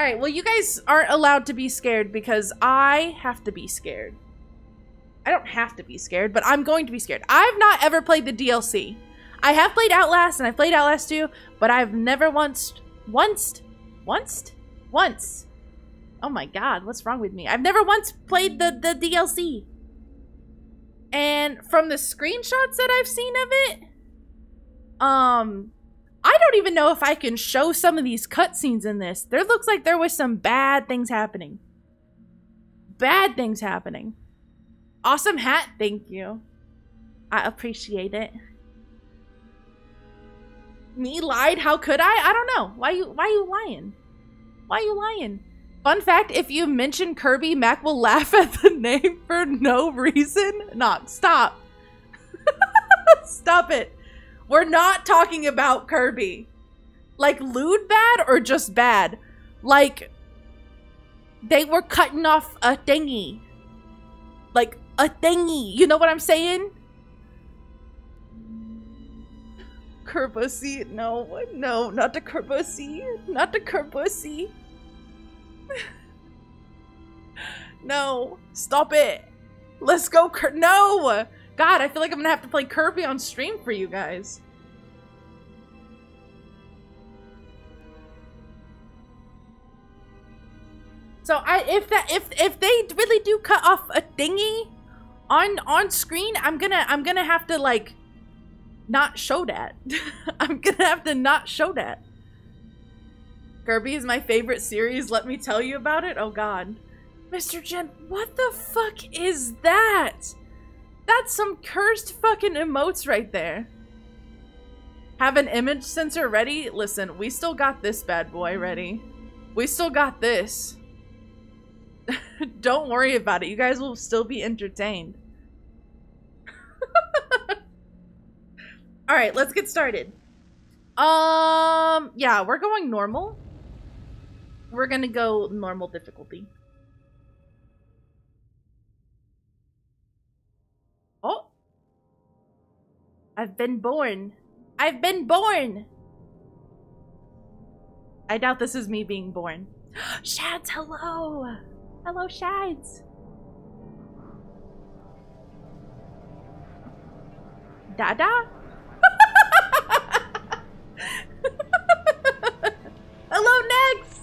Alright, well you guys aren't allowed to be scared because I have to be scared. I don't have to be scared, but I'm going to be scared. I've not ever played the DLC. I have played Outlast and I've played Outlast 2, but I've never once, once, once, once. Oh my god, what's wrong with me? I've never once played the, the DLC. And from the screenshots that I've seen of it, um, I don't even know if I can show some of these cutscenes in this. There looks like there was some bad things happening. Bad things happening. Awesome hat, thank you. I appreciate it. Me lied? How could I? I don't know. Why you why you lying? Why you lying? Fun fact, if you mention Kirby, Mac will laugh at the name for no reason. Not stop. stop it. We're not talking about Kirby. Like lewd bad or just bad? Like they were cutting off a thingy. Like a thingy. You know what I'm saying? Kerbussy. No, no, not the Kerbussy. Not the Kerbussy. no, stop it. Let's go. Ker no! God, I feel like I'm gonna have to play Kirby on stream for you guys. So I if that if if they really do cut off a thingy on on screen, I'm gonna I'm gonna have to like not show that. I'm gonna have to not show that. Kirby is my favorite series. Let me tell you about it. Oh god. Mr. Jen, what the fuck is that? That's some cursed fucking emotes right there. Have an image sensor ready? Listen, we still got this bad boy ready. We still got this. Don't worry about it. You guys will still be entertained. Alright, let's get started. Um, yeah, we're going normal. We're gonna go normal difficulty. I've been born. I've been born! I doubt this is me being born. Shads, hello! Hello, Shads! Dada? Hello, Nex!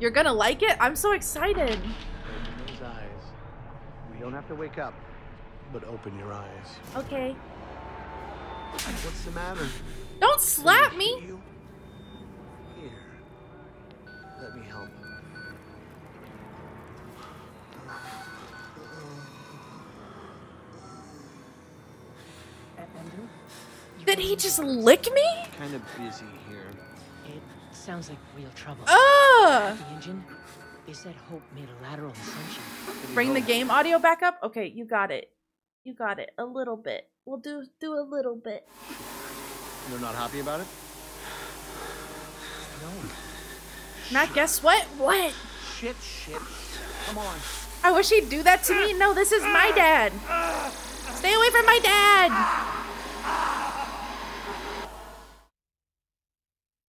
You're gonna like it? I'm so excited. Eyes. We don't have to wake up, but open your eyes. Okay. What's the matter? Don't slap me! You? Here. Let me help. Andrew? Did he just lick me? Kind of busy here. It sounds like real trouble. Ugh! The engine? They said Hope made a lateral ascension. Bring the game audio back up? Okay, you got it. You got it. A little bit. We'll do do a little bit. You're not happy about it? No. Matt, guess what? What? Shit, shit. Come on. I wish he'd do that to me. No, this is my dad. Stay away from my dad.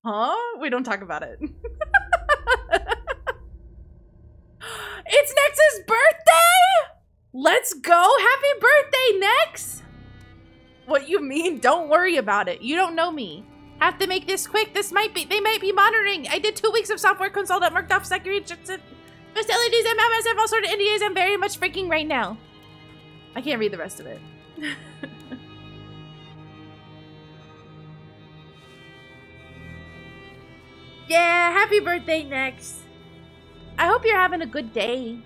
Huh? We don't talk about it. it's Nex's birthday! Let's go! Happy birthday, Nex! What you mean? Don't worry about it. You don't know me. Have to make this quick. This might be, they might be monitoring. I did two weeks of software consult that marked off security facilities and massive all sort of NDAs. I'm very much freaking right now. I can't read the rest of it. yeah, happy birthday, Nex. I hope you're having a good day.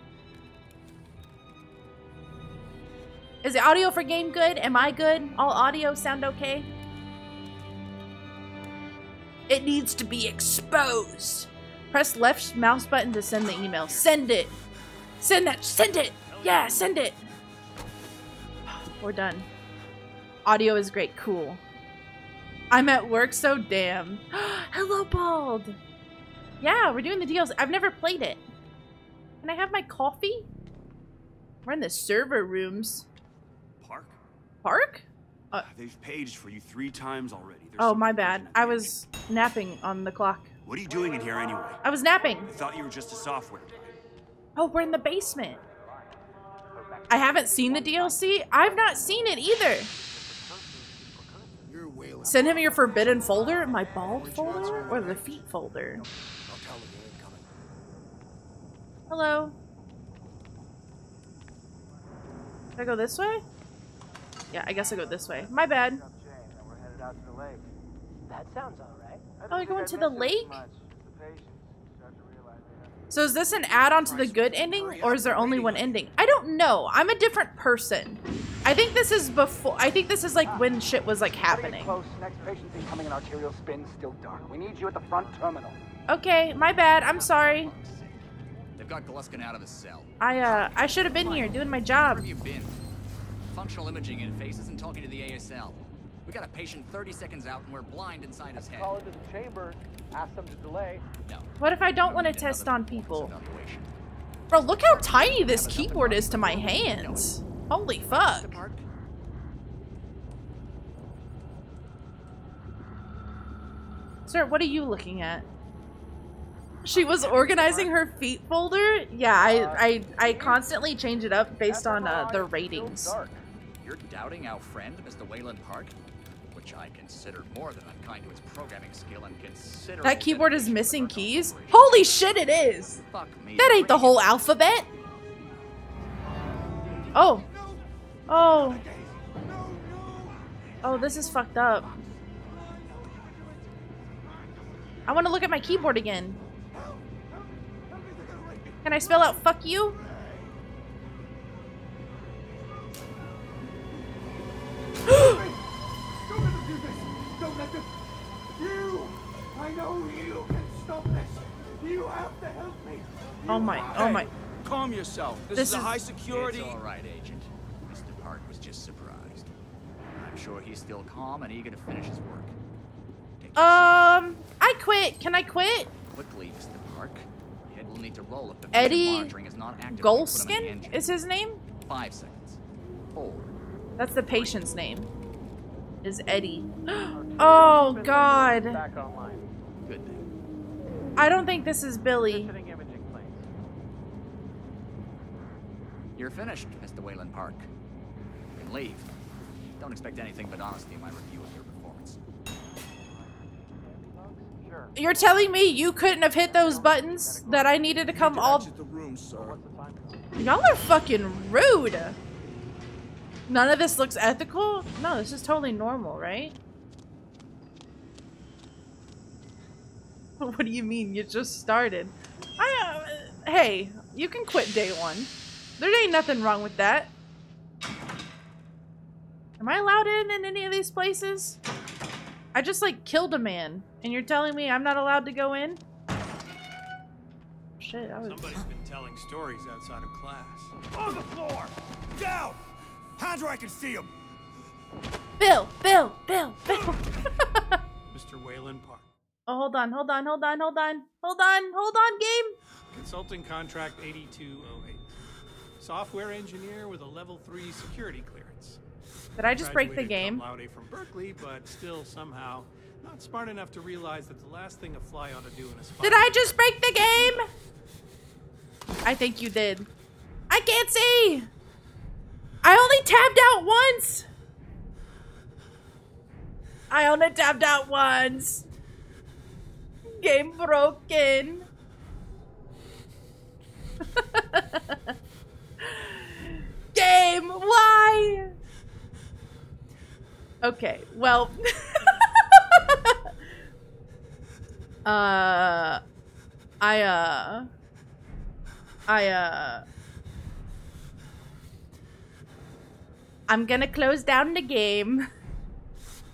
Is the audio for game good? Am I good? All audio sound okay? It needs to be exposed. Press left mouse button to send the email. Send it. Send that. Send it. Yeah, send it. We're done. Audio is great. Cool. I'm at work, so damn. Hello, Bald. Yeah, we're doing the deals. I've never played it. Can I have my coffee? We're in the server rooms. Park? Park? Uh, They've paged for you three times already. There's oh, my bad. I the was napping on the clock. What are you doing in here anyway? I was napping. I thought you were just a software guy. Oh, we're in the basement. I haven't seen the DLC. I've not seen it either. Send him your forbidden folder, my bald folder, or the feet folder. I'll tell him you ain't coming. Hello. Should I go this way? Yeah, I guess I'll go this way. My bad. That sounds alright. Oh, you're going to the lake? So is this an add-on to the good ending, or is there only one ending? I don't know. I'm a different person. I think this is before. I think this is like when shit was like happening. Close. Next patient's incoming and arterial spin still dark. We need you at the front terminal. Okay, my bad. I'm sorry. They've got Gluskin out of his cell. I uh, I should have been here doing my job. Where job. have you been? Functional imaging interface isn't talking to the ASL. We got a patient 30 seconds out and we're blind inside his head. Call into the chamber. Ask them to delay. No. What if I don't want to test on people? evaluation. Bro, look how tiny this keyboard is to my hands. Holy fuck. Sir, what are you looking at? She was organizing her feet folder? Yeah, I I, I constantly change it up based on uh, the ratings. You're doubting our friend, Mr. Waylon Park? Which I consider more than unkind to his programming skill and consider. That keyboard is missing keys? Holy shit, it is! Fuck me. That ain't the whole alphabet! Oh. Oh. Oh, this is fucked up. I want to look at my keyboard again. Can I spell out fuck you? Oh my, oh my. Calm yourself. This, This is a is- high security. It's all right, Agent. Mr. Park was just surprised. I'm sure he's still calm and eager to finish his work. Um, I quit. Can I quit? quickly, Mr. Park. Your head will need to roll if the Eddie is not active. when you put him in the Gluskin is his name? Five seconds. Four. That's the patient's name. Is Eddie. Oh god. Back online. Good thing. I don't think this is Billy. Sitting imaging plates. You're finished, Mr. Waylon Park. You can leave. Don't expect anything but honesty in my review of your performance. You're telling me you couldn't have hit those buttons that I needed to come all Exit the room, sir. What's the time? Y'all are fucking rude. None of this looks ethical? No, this is totally normal, right? What do you mean you just started? I uh, hey, you can quit day one. There ain't nothing wrong with that. Am I allowed in in any of these places? I just like killed a man, and you're telling me I'm not allowed to go in? Shit, I was. Somebody's been telling stories outside of class. On the floor! Down! Hands where I can see him. Bill, Bill, Bill, Bill. Mr. Waylon Park. oh, hold on, hold on, hold on, hold on, hold on, hold on, game. Consulting contract 8208. Software engineer with a level 3 security clearance. Did I just break the game? cum laude from Berkeley, but still somehow not smart enough to realize that the last thing a fly ought to do in a spy. Did I just break the game? I think you did. I can't see. I only tabbed out once. I only tabbed out once. Game broken. Game, why? Okay, well. uh. I, uh. I, uh. I'm gonna close down the game.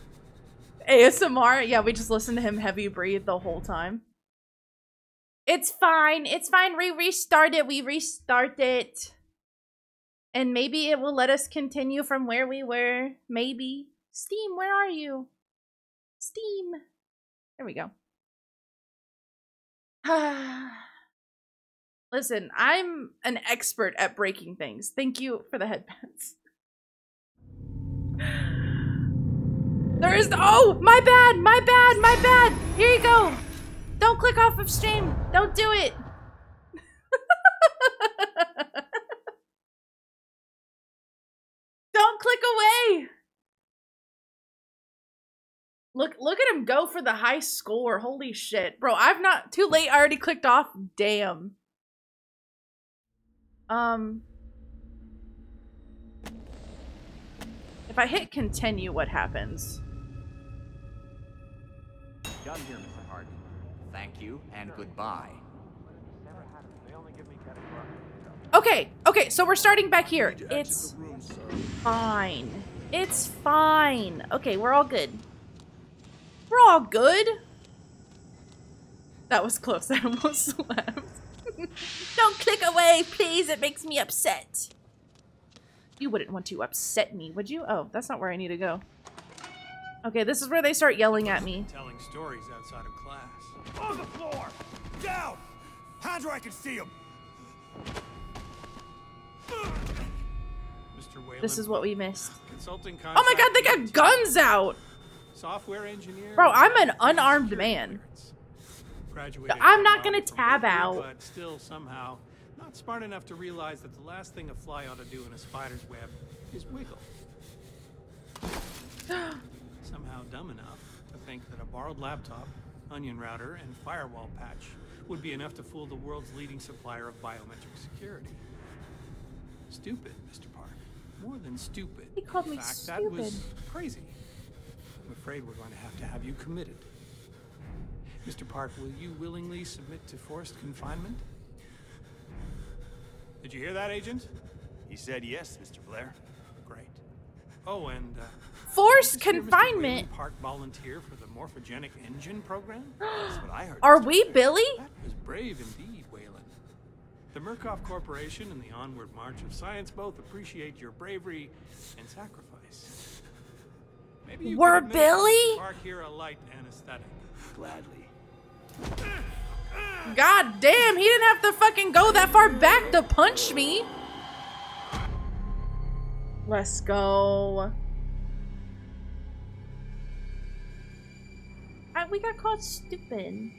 ASMR. Yeah, we just listened to him heavy breathe the whole time. It's fine. It's fine. We restart it. We restart it. And maybe it will let us continue from where we were. Maybe. Steam, where are you? Steam. There we go. Listen, I'm an expert at breaking things. Thank you for the headbands. There is oh my bad, my bad, my bad. Here you go. Don't click off of stream. Don't do it. Don't click away. Look look at him go for the high score. Holy shit. Bro, I've not too late. I already clicked off. Damn. Um I hit continue, what happens? Done here, Mr. Hart. Thank you and goodbye. Okay, okay, so we're starting back here. It's fine. It's fine. Okay, we're all good. We're all good. That was close. I almost left. Don't click away, please. It makes me upset. You wouldn't want to upset me, would you? Oh, that's not where I need to go. Okay, this is where they start yelling at me. Telling stories outside of class. On the floor! Down! Hydra, I can see him! Mr. Waylon. This is what we missed. Consulting Oh my god, they got guns out! Software engineer. Bro, I'm an unarmed man. I'm not gonna tab out. But still somehow not smart enough to realize that the last thing a fly ought to do in a spider's web is wiggle. somehow dumb enough to think that a borrowed laptop, onion router, and firewall patch would be enough to fool the world's leading supplier of biometric security. Stupid, Mr. Park. More than stupid. He called In me fact, that was stupid. crazy. I'm afraid we're going to have to have you committed. Mr. Park, will you willingly submit to forced confinement? Did you hear that, Agent? He said yes, Mr. Blaire. Great. Oh, and uh, Forced did Mr. Waylon confinement? Park volunteer for the morphogenic engine program? That's what I heard. Are Mr. we Blaire. Billy? That was brave indeed, Waylon. The Murkoff Corporation and the Onward March of Science both appreciate your bravery and sacrifice. Maybe you We're administer Billy? Park here a light anesthetic. Gladly. God damn, he didn't have to fucking go that far back to punch me. Let's go. I, we got called stupid.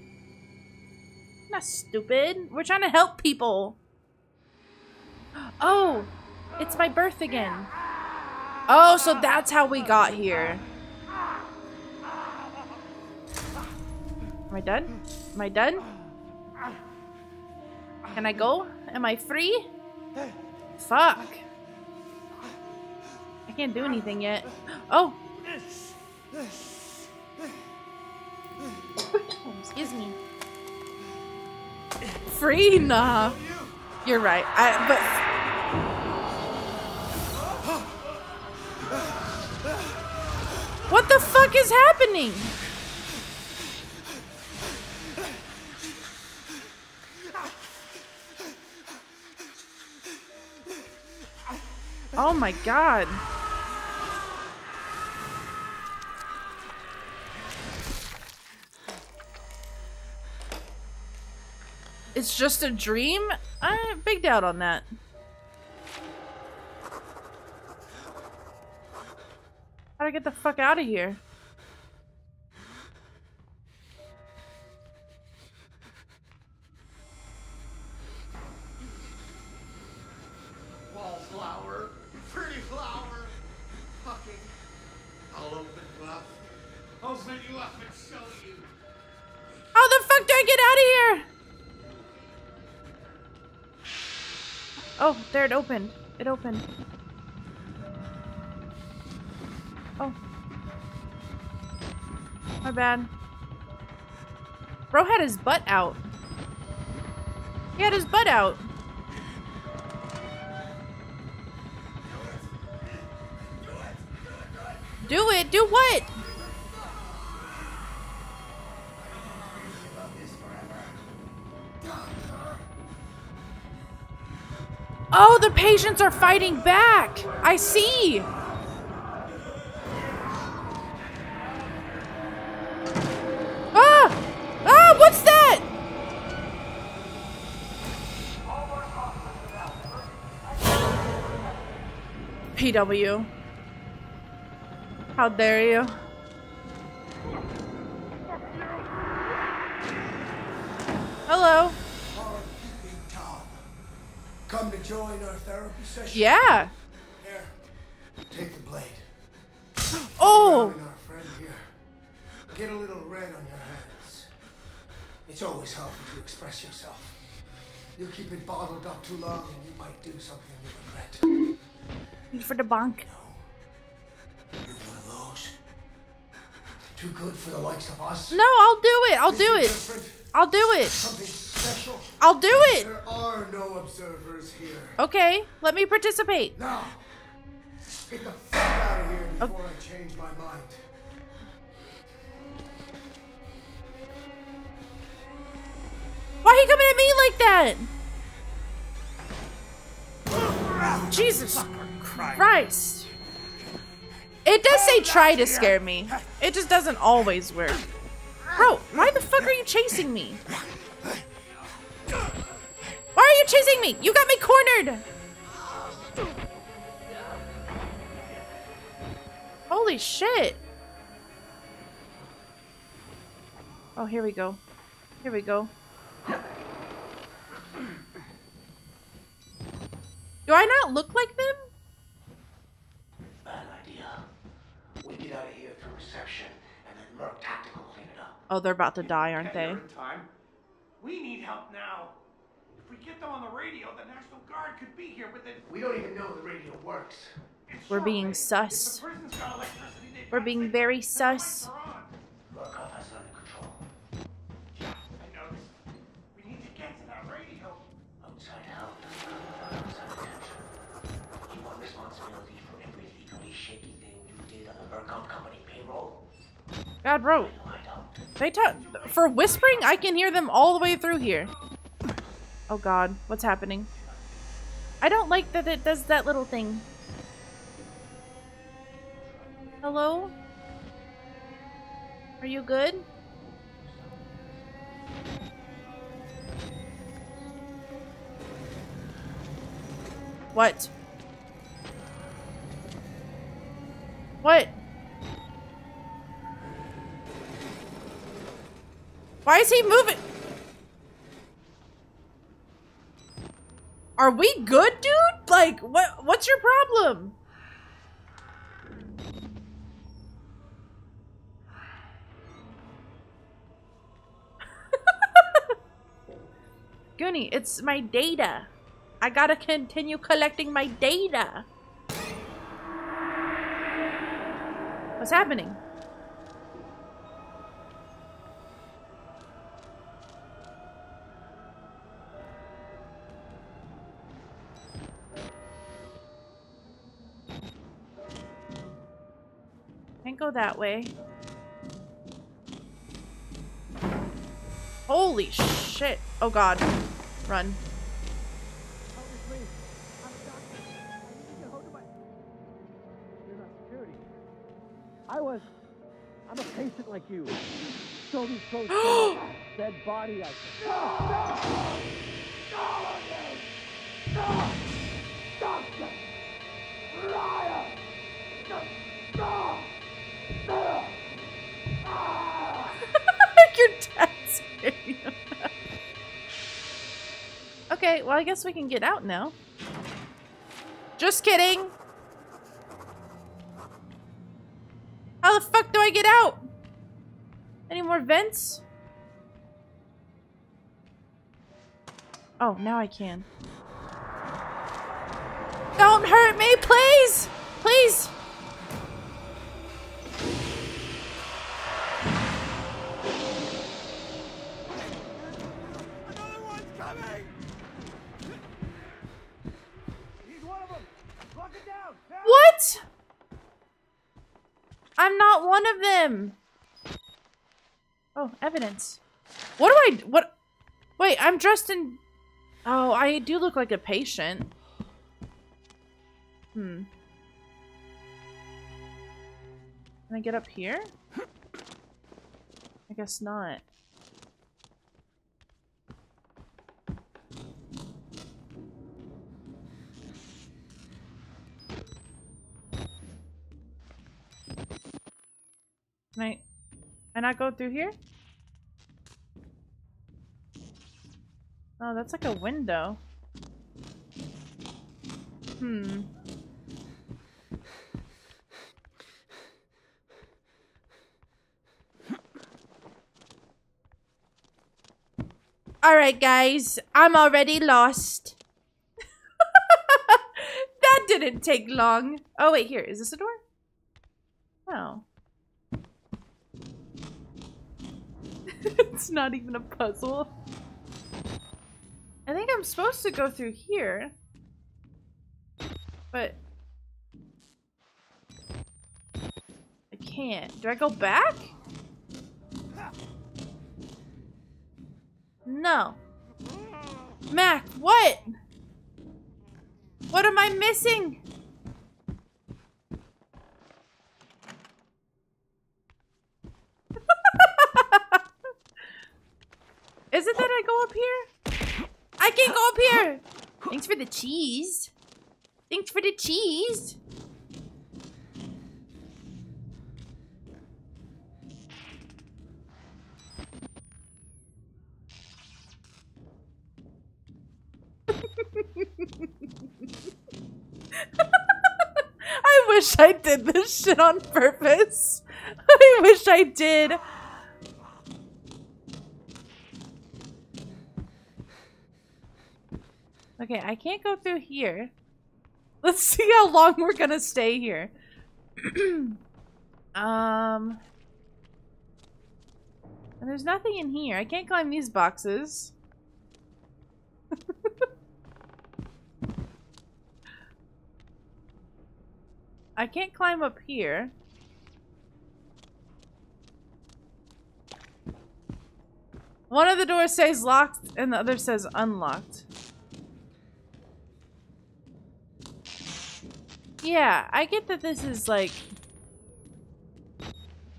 Not stupid. We're trying to help people. Oh, it's my birth again. Oh, so that's how we got here. Am I done? Am I done? Can I go? Am I free? Fuck. I can't do anything yet. Oh! Excuse me. Free? Nah. You're right. I, but. What the fuck is happening? Oh my god. It's just a dream? I big doubt on that. How do I get the fuck out of here? Get out of here? Oh, there it opened. It opened. Oh. My bad. Bro had his butt out. He had his butt out. Do it. Do what? Oh, the patients are fighting back. I see. Ah! Ah, what's that? PW. How dare you? Hello. Come to join our therapy session? Yeah. Here, take the blade. Oh. Our friend here. Get a little red on your hands. It's always helpful to express yourself. You keep it bottled up too long and you might do something you regret. For the bonk. You're one of those. Too good for the likes of us. No, I'll do it. I'll do it. different, I'll do it. Something. I'll do it. There are no observers here. Okay, let me participate. Now, get the fuck out of here before I change my mind. Why are you coming at me like that? Jesus Christ. It does say try to scare me. It just doesn't always work. Bro, why the fuck are you chasing me? Why are you chasing me? You got me cornered. Holy shit. Oh, here we go. Here we go. Do I not look like them? Bad idea. We get out of here through reception, and then Merc Tactical clean it up. Oh, they're about to die, aren't they? In time. We need help now. If we get them on the radio, the National Guard could be here within. We don't even know the radio works. It's We're being sus. If the prison's got electricity, they've We're being very sus. lights are on. Merc has it under control. Yeah, I noticed. We need to get to that radio. Outside help doesn't come without outside. You want responsibility for every legally shaky thing you did on the Murkoff Company payroll? God, bro. They talk for whispering. I can hear them all the way through here. Oh God, what's happening? I don't like that it does that little thing. Hello? Are you good? What? What? Why is he moving? Are we good, dude? Like, what? What's your problem? Goonie, it's my data. I gotta continue collecting my data. What's happening? Go that way. Holy shit. Oh god. Run. I was. I'm a patient like you. Show me close. dead body. I. Your okay, well I guess we can get out now. Just kidding. How the fuck do I get out? Any more vents? Oh, now I can. Don't hurt me, please! Please! Evidence. What do I what Wait, I'm dressed in Oh, I do look like a patient. Hmm. Can I get up here? I guess not. Can I, can I go through here? Oh, that's like a window. Hmm. Alright, guys. I'm already lost. that didn't take long. Oh, wait, here. Is this a door? Oh. it's not even a puzzle. I think I'm supposed to go through here. But... I can't. Do I go back? No. Mac, what? What am I missing? Is it that I go up here? I can't go up here! Thanks for the cheese. Thanks for the cheese. I wish I did this shit on purpose. I wish I did. Okay, I can't go through here. Let's see how long we're gonna stay here. um... And there's nothing in here. I can't climb these boxes. I can't climb up here. One of the doors says locked and the other says unlocked. Yeah, I get that this is like...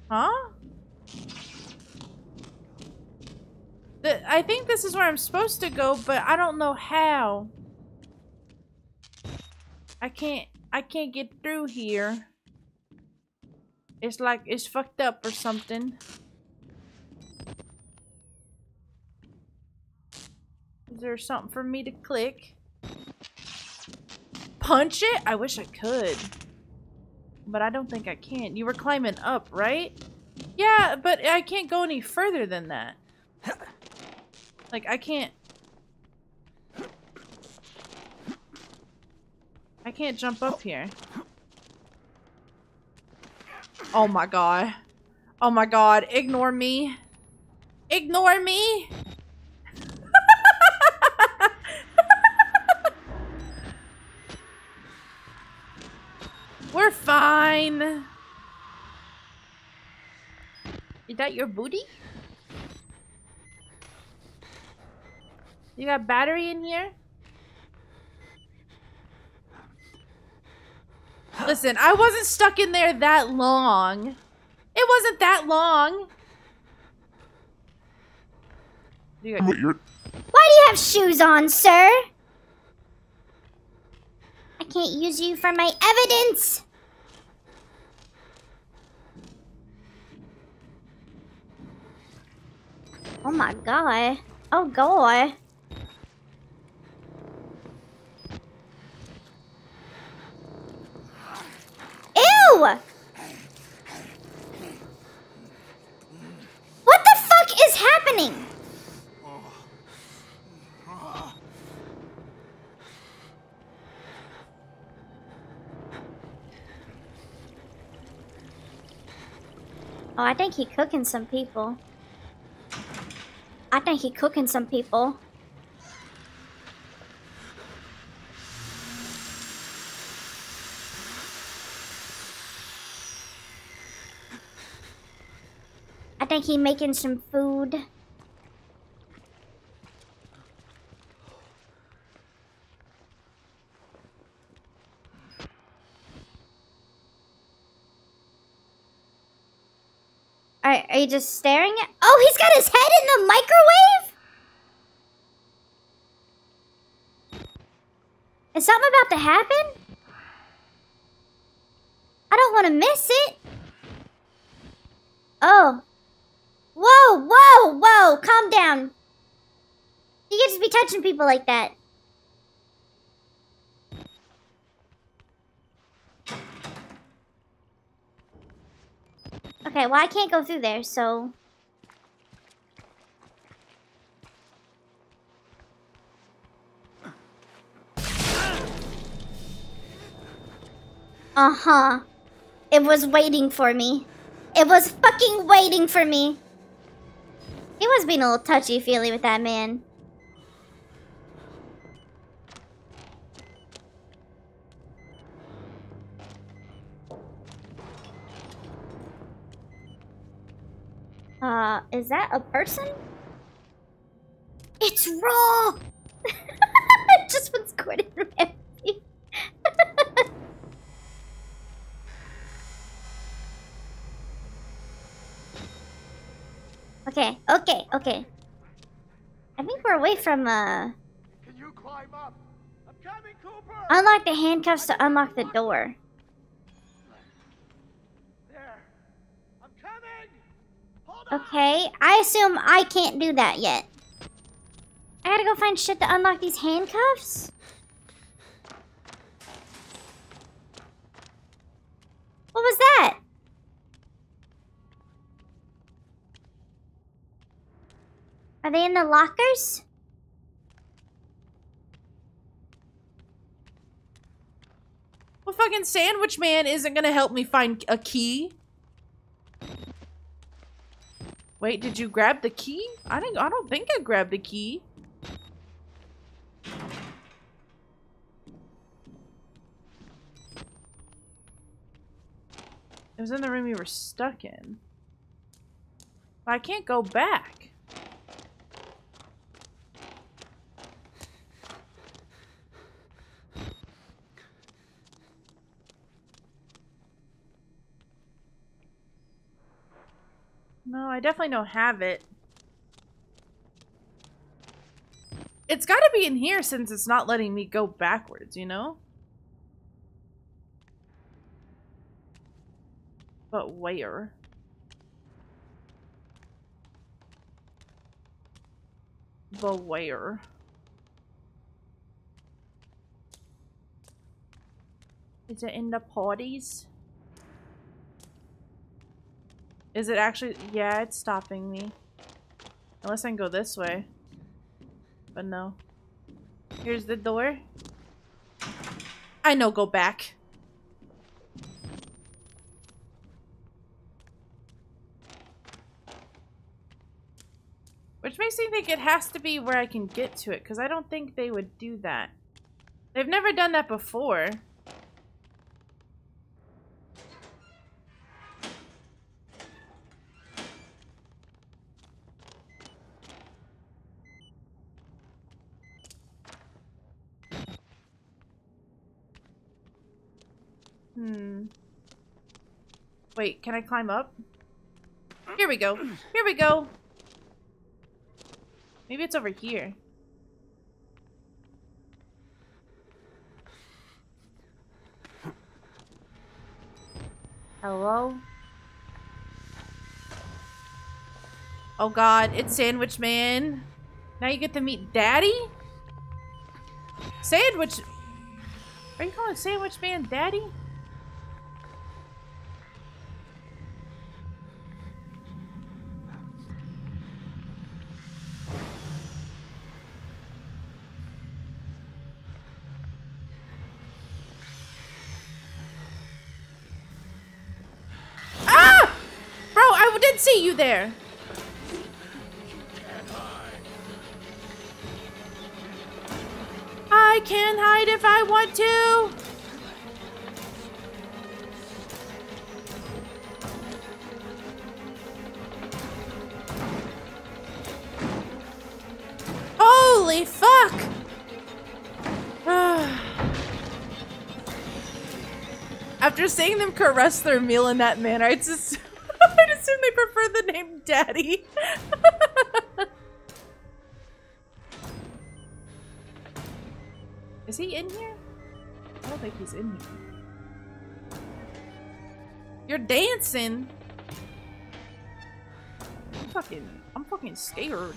Huh? The, I think this is where I'm supposed to go, but I don't know how. I can't... I can't get through here. It's like it's fucked up or something. Is there something for me to click? Punch it? I wish I could. But I don't think I can. You were climbing up, right? Yeah, but I can't go any further than that. Like, I can't... I can't jump up here. Oh my god. Oh my god. Ignore me. Ignore me. We're fine. Is that your booty? You got battery in here? Listen, I wasn't stuck in there that long. It wasn't that long. You got- Why do you have shoes on, sir? I can't use you for my evidence. Oh my god. Oh god. Ew! What the fuck is happening? Oh, I think he cooking some people. I think he cooking some people. I think he making some food. Are, you just staring at- Oh, he's got his head in the microwave? Is something about to happen? I don't want to miss it. Oh. Whoa, whoa, whoa, calm down. You can't just be touching people like that. Okay, well I can't go through there, so... Uh-huh. It was waiting for me. It was fucking waiting for me. He was being a little touchy-feely with that man. Uh, is that a person? It's raw! it just was Gordon Ramsay. okay, okay, okay. I think we're away from, uh... Can you climb up? I'm coming, Cooper! Unlock the handcuffs to unlock the door. There. I'm coming! Hold on! Okay, I assume I can't do that yet. I gotta go find shit to unlock these handcuffs? What was that? Are they in the lockers? Well, fucking Sandwich Man isn't gonna help me find a key. Wait, did you grab the key? I think I don't think I grabbed the key. It was in the room you were stuck in. But I can't go back. No, I definitely don't have it. It's gotta be in here since it's not letting me go backwards, you know? But where? The where? Is it in the parties? Is it actually? Yeah, it's stopping me. Unless I can go this way. But no. Here's the door. I know, go back. Which makes me think it has to be where I can get to it, because I don't think they would do that. They've never done that before. Hmm. Wait, can I climb up? Here we go. Here we go. Maybe it's over here. Hello? Oh god, it's Sandwich Man. Now you get to meet Daddy? Sandwich... Are you calling Sandwich Man Daddy? Ah! Bro, I did see you there. I can hide if I want to. Holy fuck! After seeing them caress their meal in that manner, I just I'd assume they prefer the name Daddy. Is he in here? I don't think he's in here. You're dancing. I'm fucking I'm fucking scared.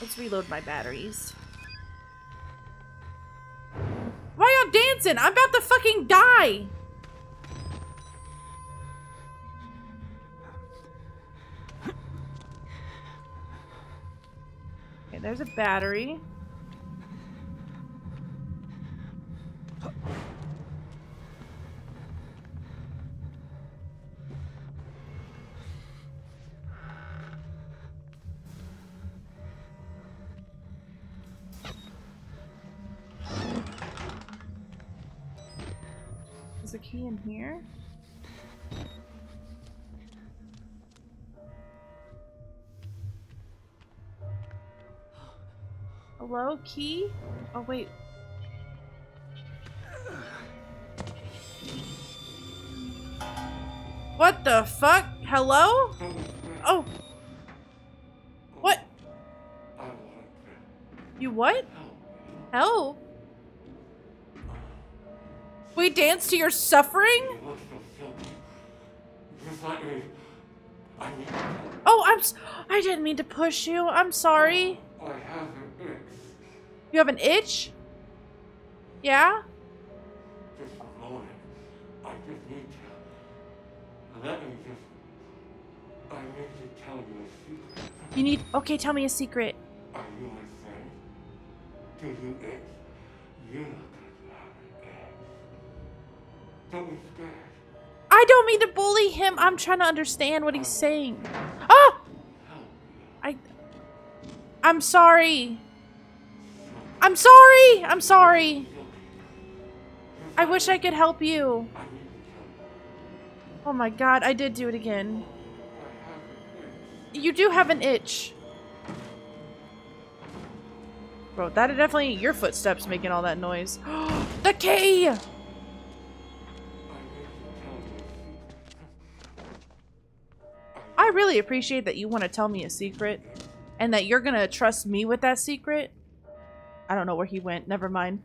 Let's reload my batteries. Why y'all dancing? I'm about to fucking die. There's a battery. Key? Oh, wait. What the fuck? Hello? Oh. What? You what? Help? We dance to your suffering? Oh, I'm. S I didn't mean to push you. I'm sorry. You have an itch? Yeah? Just a moment. I just need to. Let me just. I need to tell you a secret. You need. Okay, tell me a secret. Are you my friend? Do you itch? You're not gonna an itch. Don't be scared. I don't mean to bully him. I'm trying to understand what he's saying. Oh! I. I'm sorry. I'm sorry. I'm sorry. I wish I could help you. Oh my god, I did do it again. You do have an itch. Bro, that definitely your footsteps making all that noise. the key! I really appreciate that you want to tell me a secret and that you're gonna trust me with that secret. I don't know where he went. Never mind.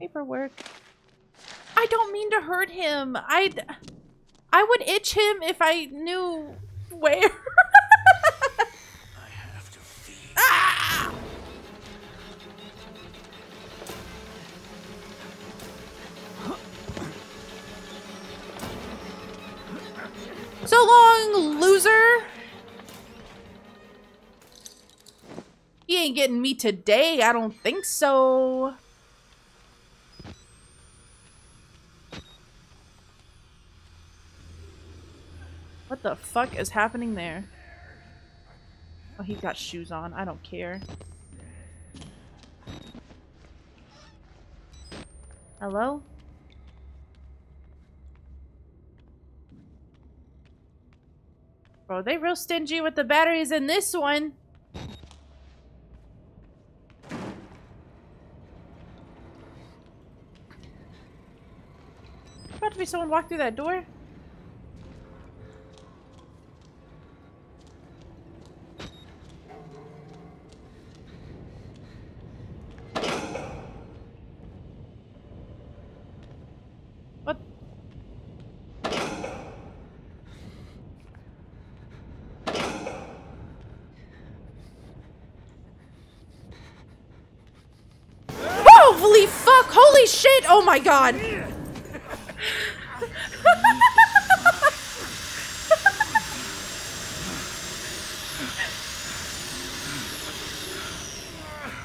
Paperwork. I don't mean to hurt him. I I would itch him if I knew where. Ah! So long, loser! He ain't getting me today, I don't think so. What the fuck is happening there? Oh, he's got shoes on. I don't care. Hello? Bro, they real stingy with the batteries in this one. To be someone walk through that door. What? Holy fuck! Holy shit! Oh my god!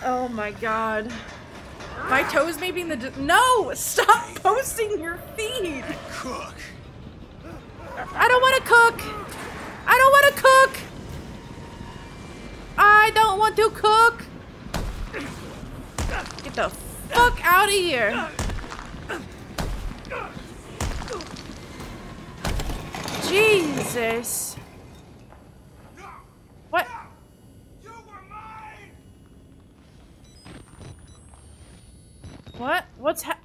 oh my god. My toes may be in the. No! Stop posting your feet! Cook. I don't want to cook! I don't want to cook! I don't want to cook! Get the fuck out of here! Jesus! What? What? What's ha-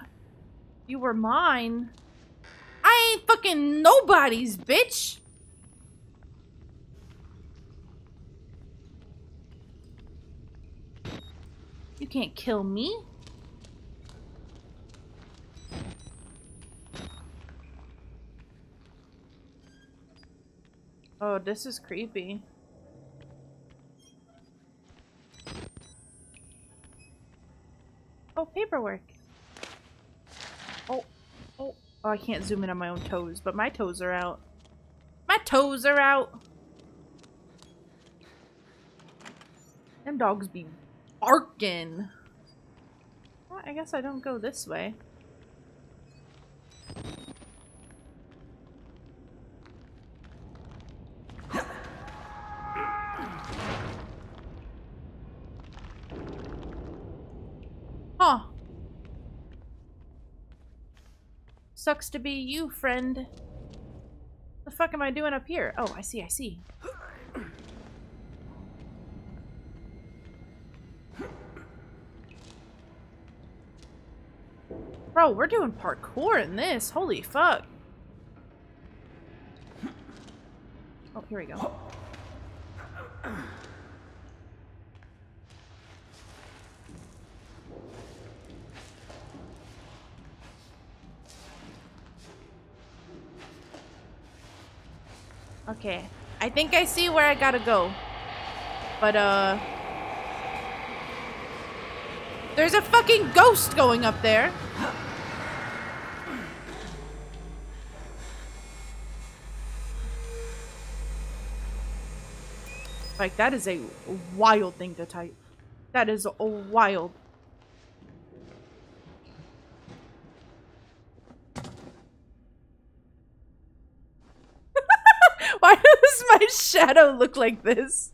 You were mine? I ain't fucking nobody's, bitch! You can't kill me. Oh, this is creepy. Oh, paperwork. Oh, I can't zoom in on my own toes, but my toes are out. My toes are out. Them dogs be barking. Well, I guess I don't go this way. Huh. Sucks to be you, friend. The fuck am I doing up here? Oh, I see, I see. Bro, we're doing parkour in this. Holy fuck. Oh, here we go. Okay. I think I see where I gotta go. But, uh... There's a fucking ghost going up there. Like, that is a wild thing to type. That is a wild. Why does my shadow look like this?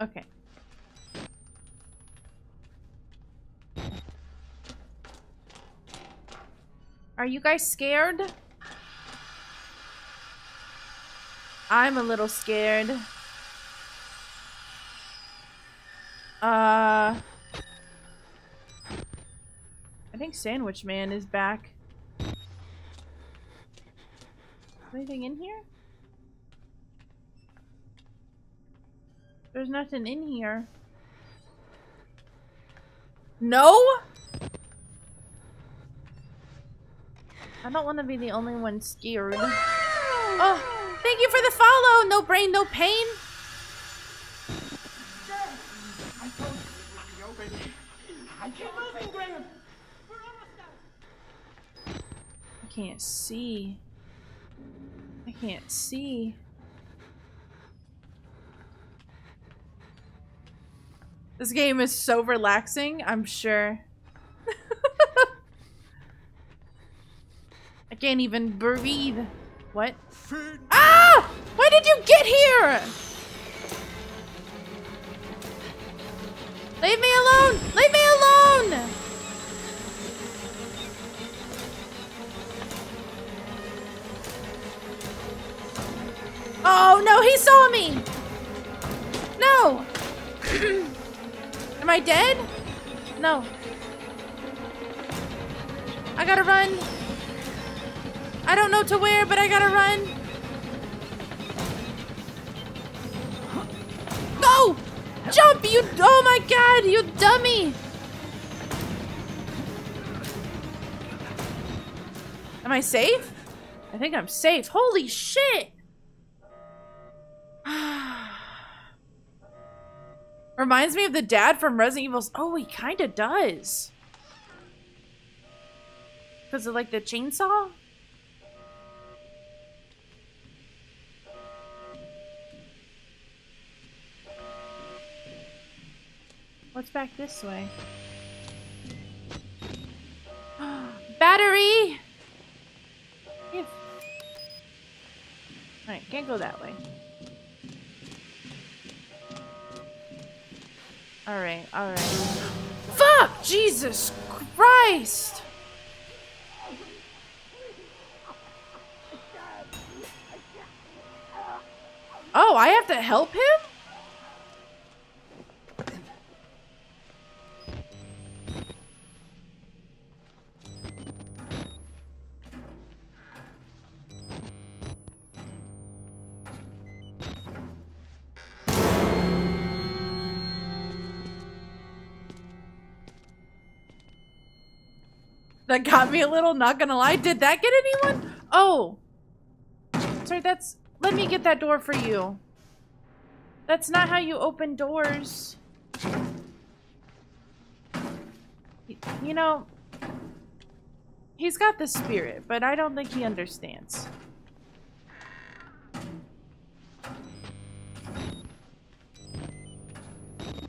okay. Are you guys scared? I'm a little scared. Uh... think Sandwich Man is back. Anything in here? There's nothing in here. No? I don't want to be the only one scared. Oh, thank you for the follow! No brain, no pain! I can't see. I can't see. This game is so relaxing, I'm sure. I can't even breathe. What? Ah! Why did you get here? Leave me alone! Leave me alone! Oh no, he saw me! No! Am I dead? No. I gotta run. I don't know to where, but I gotta run. Go! Jump, you- Oh my god, you dummy! Am I safe? I think I'm safe. Holy shit! Reminds me of the dad from Resident Evil. Oh, he kind of does. Because of like the chainsaw? What's back this way? Battery! Alright, can't go that way. Alright, alright. Fuck! Jesus Christ! Oh, I have to help him? That got me a little, not gonna lie. Did that get anyone? Oh. Sorry, that's... Let me get that door for you. That's not how you open doors. You know... He's got the spirit, but I don't think he understands.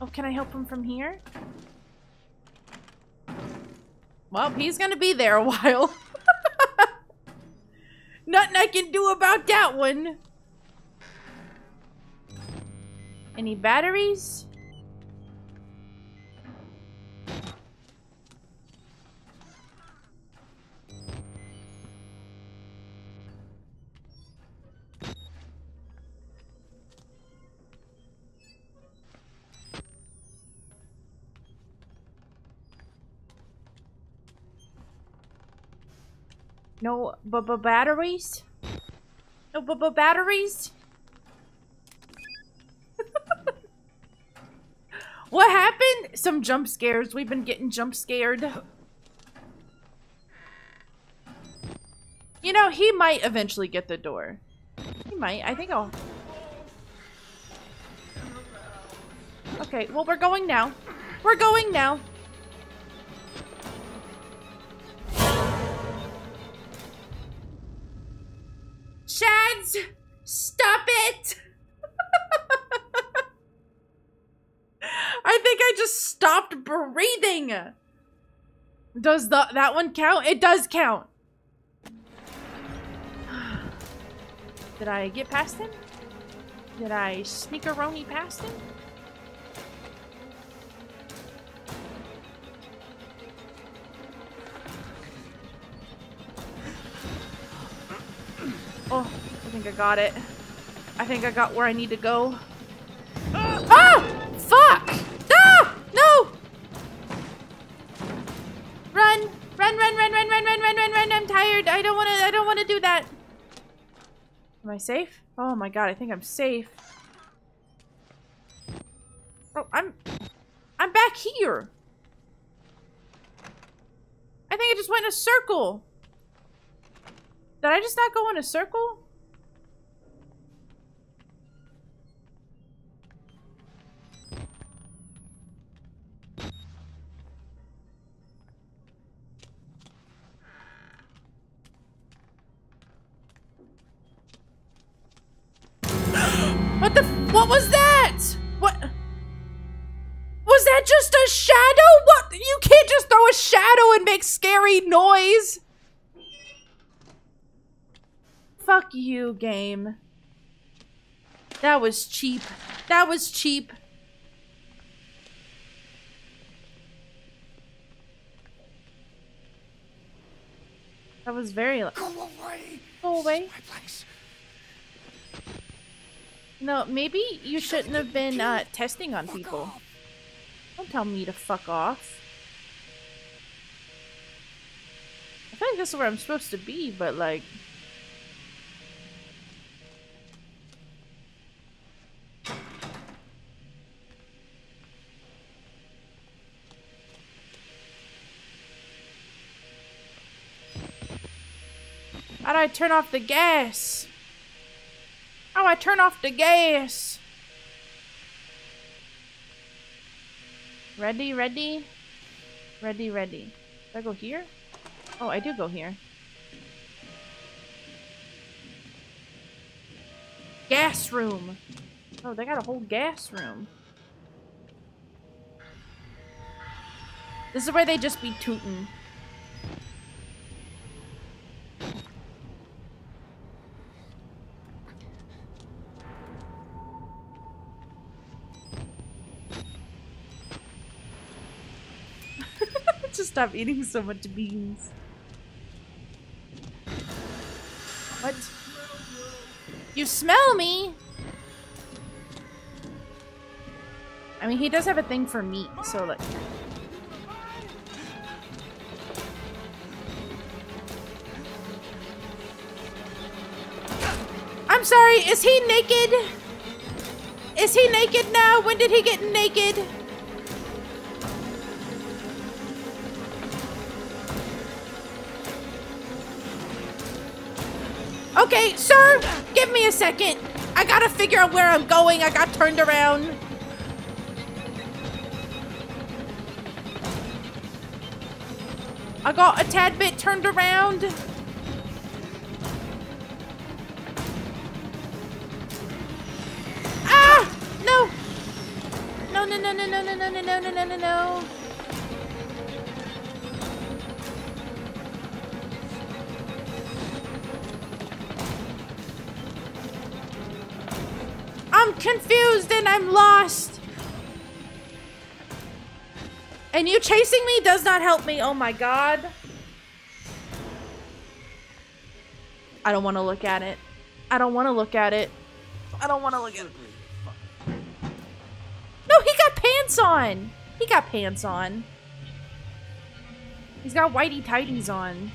Oh, can I help him from here? Well, he's gonna be there a while. Nothing I can do about that one. Any batteries? No b b batteries? No b b batteries? what happened? Some jump scares. We've been getting jump scared. You know, he might eventually get the door. He might. I think I'll... Okay, well, we're going now. We're going now. Does the that one count? It does count. Did I get past him? Did I sneak a roni past him? Oh, I think I got it. I think I got where I need to go. Safe? Oh my god! I think I'm safe. Oh, I'm. I'm back here. I think I just went in a circle. Did I just not go in a circle? What the? f- What was that? What? Was that just a shadow? What? You can't just throw a shadow and make scary noise. Fuck you, game. That was cheap. That was cheap. That was very. Go away. Go away. No, maybe you shouldn't have been uh, testing on people. Don't tell me to fuck off. I feel like this is where I'm supposed to be, but like. How do I turn off the gas? Do I turn off the gas? Ready, ready? Ready, ready. Do I go here? Oh, I do go here. Gas room. Oh, they got a whole gas room. This is where they just be tootin'. Stop eating so much beans. What? You smell me? I mean, he does have a thing for meat, so like... I'm sorry, is he naked? Is he naked now? When did he get naked? Okay, sir, give me a second. I gotta figure out where I'm going. I got turned around. I got a tad bit turned around. Ah! No! No, no, no, no, no, no, no, no, no, no, no, no, confused and I'm lost. And you chasing me does not help me. Oh my god. I don't want to look at it. I don't want to look at it. I don't want to look at it. No, he got pants on. He got pants on. He's got whitey tighties on.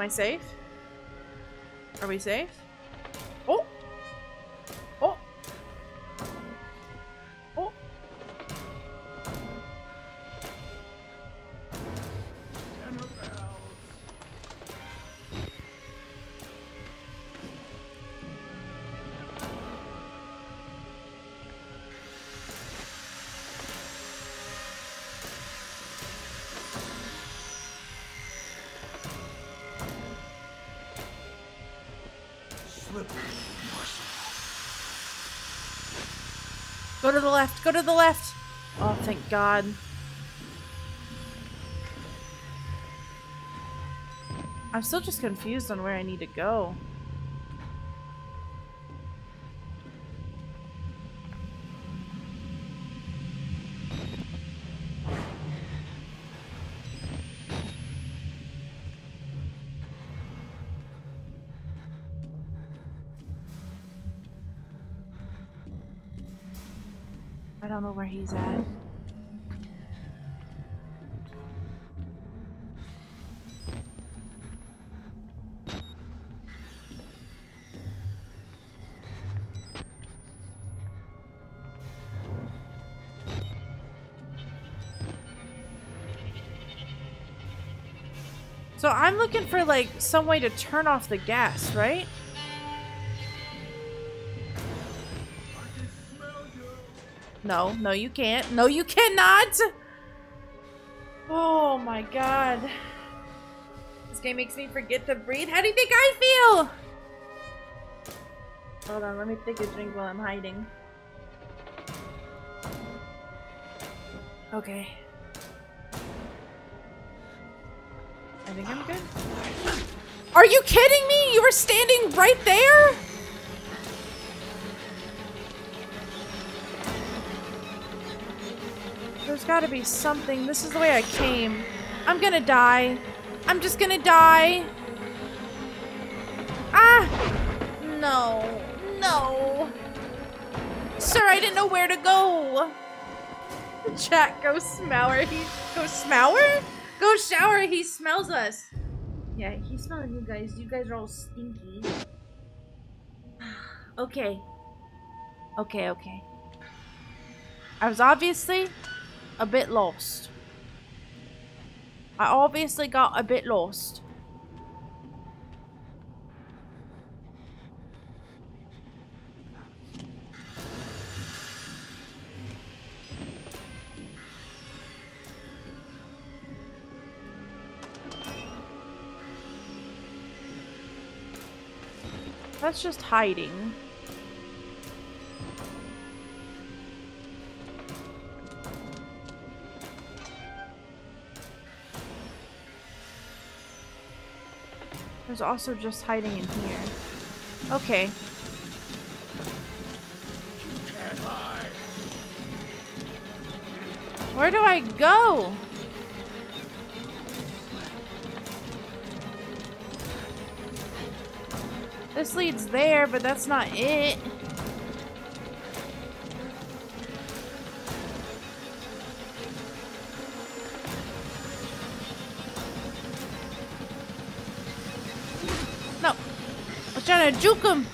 Am I safe? Are we safe? Go to the left. Go to the left. Oh, thank God. I'm still just confused on where I need to go. Don't know where he's at. So I'm looking for like some way to turn off the gas, right? No, no you can't. No you cannot! Oh my god. This game makes me forget to breathe. How do you think I feel? Hold on, let me take a drink while I'm hiding. Okay. I think I'm good. Are you kidding me? You were standing right there? There's gotta be something. This is the way I came. I'm gonna die. I'm just gonna die. Ah! No. No. Sir, I didn't know where to go. Chat, go smower. He go smower? Go shower. He smells us. Yeah, he's smelling you guys. You guys are all stinky. okay. Okay, okay. I was obviously a bit lost. I obviously got a bit lost. That's just hiding. There's also just hiding in here. Okay. Where do I go? This leads there, but that's not it. Juke him.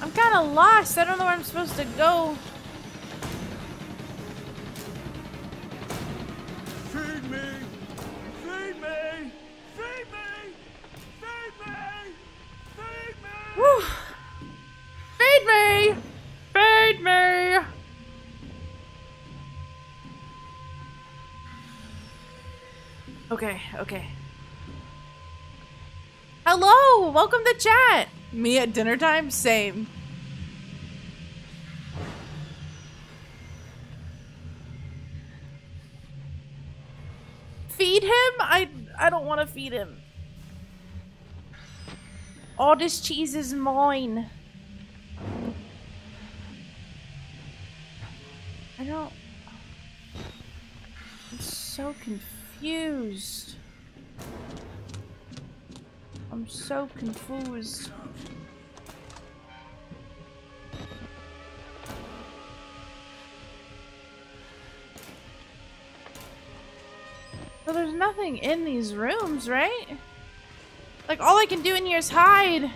I'm kind of lost. I don't know where I'm supposed to go. Feed me! Feed me! Feed me! Feed me! Feed me! Whew. Feed me! Feed me! Okay, okay. Hello! Welcome to chat! Me at dinner time? Same. Feed him? I I don't want to feed him. All this cheese is mine. I don't... I'm so confused. I'm so confused. So there's nothing in these rooms, right? Like, all I can do in here is hide.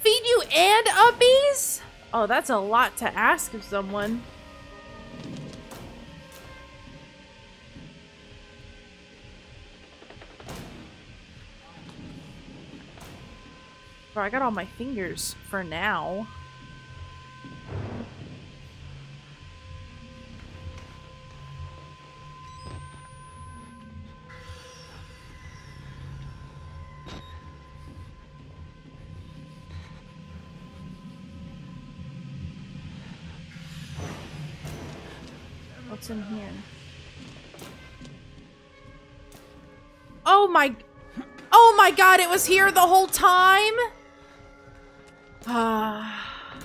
Feed you and uppies? Oh, that's a lot to ask of someone. I got all my fingers for now. What's in here? Oh my... Oh my god, it was here the whole time? Ah.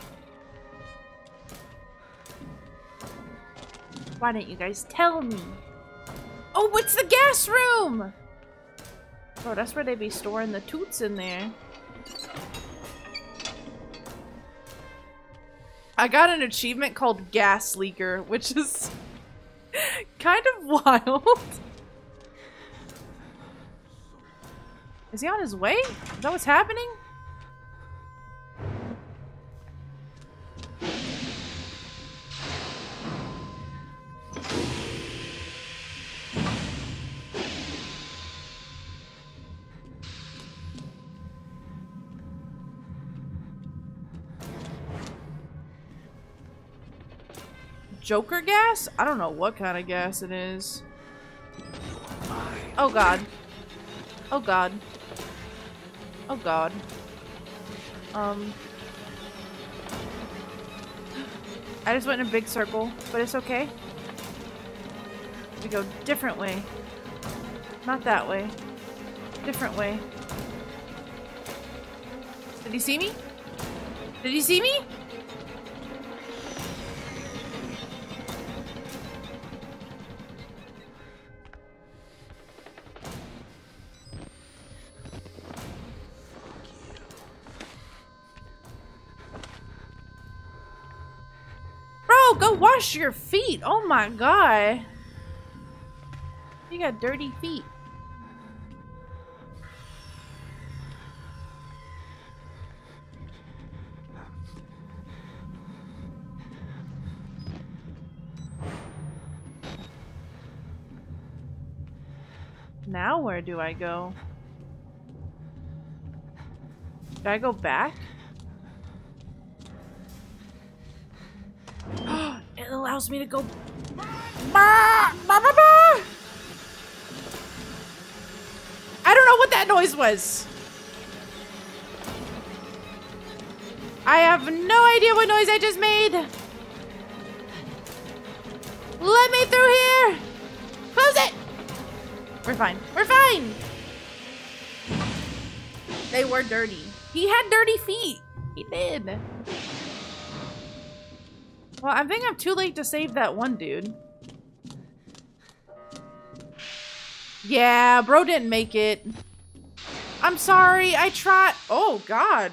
Why don't you guys tell me? Oh, it's the gas room! Oh, that's where they be storing the toots in there. I got an achievement called Gas Leaker, which is kind of wild. Is he on his way? Is that what's happening? Joker gas? I don't know what kind of gas it is. Oh god. Oh god. Oh god. Um. I just went in a big circle, but it's okay. We go different way. Not that way. Different way. Did he see me? Did he see me? Wash your feet. Oh my god. You got dirty feet. Now where do I go? Do I go back? it allows me to go. Bah! Bah, bah, bah! I don't know what that noise was. I have no idea what noise I just made. Let me through here. Close it. We're fine. We're fine. They were dirty. He had dirty feet. He did. Well, I think I'm too late to save that one dude. Yeah, bro didn't make it. I'm sorry, I tried- Oh, God.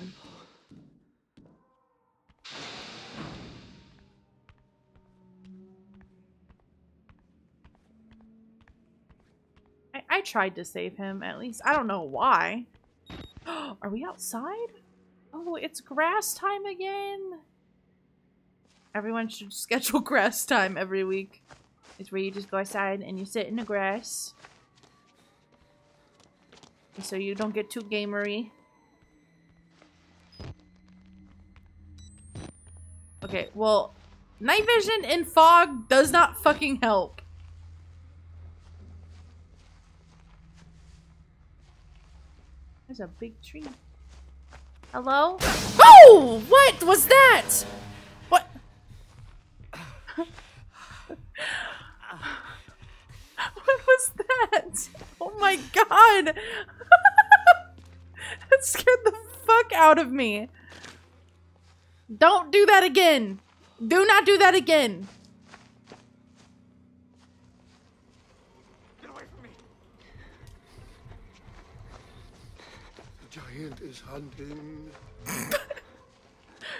I, I tried to save him, at least. I don't know why. Are we outside? Oh, it's grass time again. Everyone should schedule grass time every week. It's where you just go outside and you sit in the grass. So you don't get too gamery. Okay, well, night vision in fog does not fucking help. There's a big tree. Hello? Oh! What was that? What was that? Oh my god! that scared the fuck out of me. Don't do that again. Do not do that again. The giant is hunting.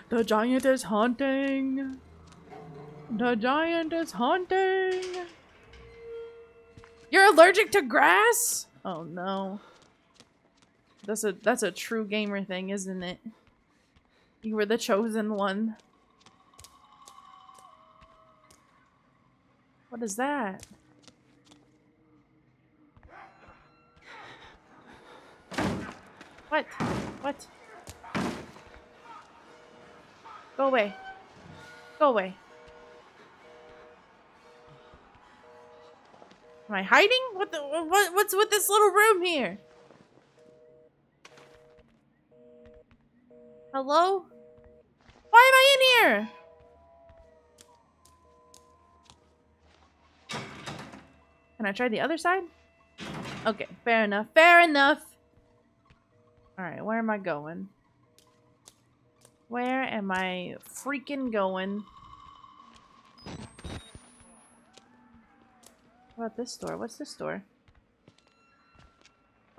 The giant is hunting. The giant is haunting! You're allergic to grass? Oh no. That's a that's a true gamer thing, isn't it? You were the chosen one. What is that? What? What? Go away. Go away. Am I hiding? What the what what's with this little room here? Hello? Why am I in here? Can I try the other side? Okay, fair enough. Fair enough. Alright, where am I going? Where am I freaking going? What about this door? What's this door?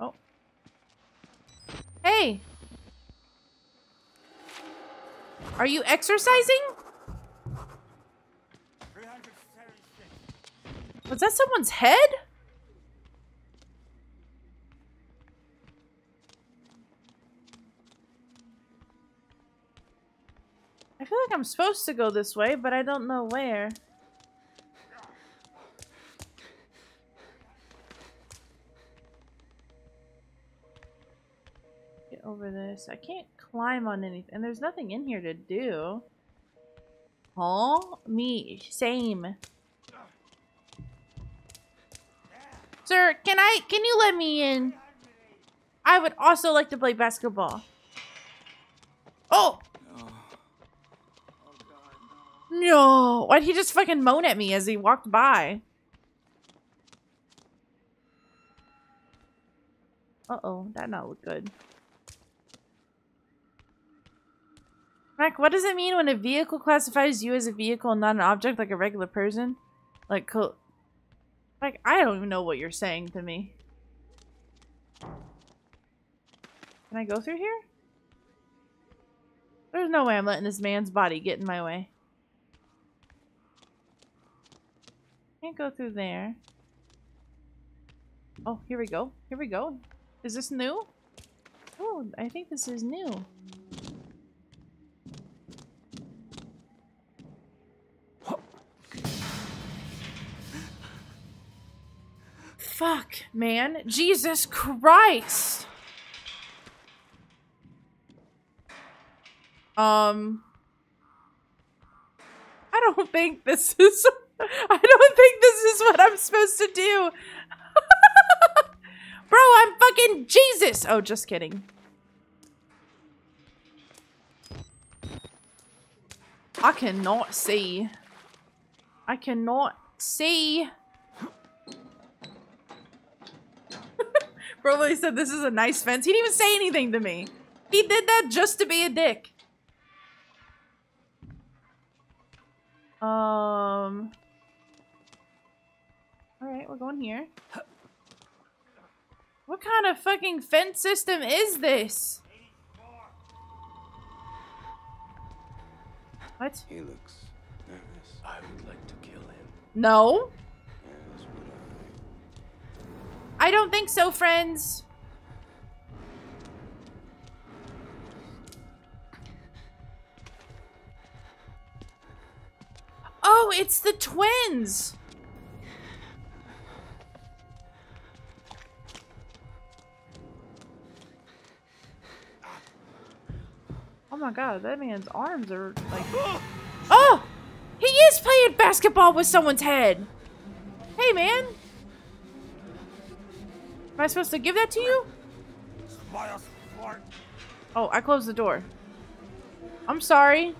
Oh. Hey! Are you exercising? Was that someone's head? I feel like I'm supposed to go this way, but I don't know where. Over this. I can't climb on anything. And there's nothing in here to do. Huh? Me. Same. Sir, can I- can you let me in? I would also like to play basketball. Oh! No! Why'd he just fucking moan at me as he walked by? Uh-oh, that not look good. Mak, what does it mean when a vehicle classifies you as a vehicle and not an object like a regular person? Like, like, I don't even know what you're saying to me. Can I go through here? There's no way I'm letting this man's body get in my way. Can't go through there. Oh, here we go. Here we go. Is this new? Oh, I think this is new. Fuck, man. Jesus Christ. Um. I don't think this is. I don't think this is what I'm supposed to do. Bro, I'm fucking Jesus. Oh, just kidding. I cannot see. I cannot see. Probably said this is a nice fence. He didn't even say anything to me. He did that just to be a dick. Um. Alright, we're going here. What kind of fucking fence system is this? What? He looks nervous. I would like to kill him. No. I don't think so, friends. Oh, it's the twins! Oh my god, that man's arms are like... Oh! He is playing basketball with someone's head! Hey, man! Am I supposed to give that to you? Oh, I closed the door. I'm sorry.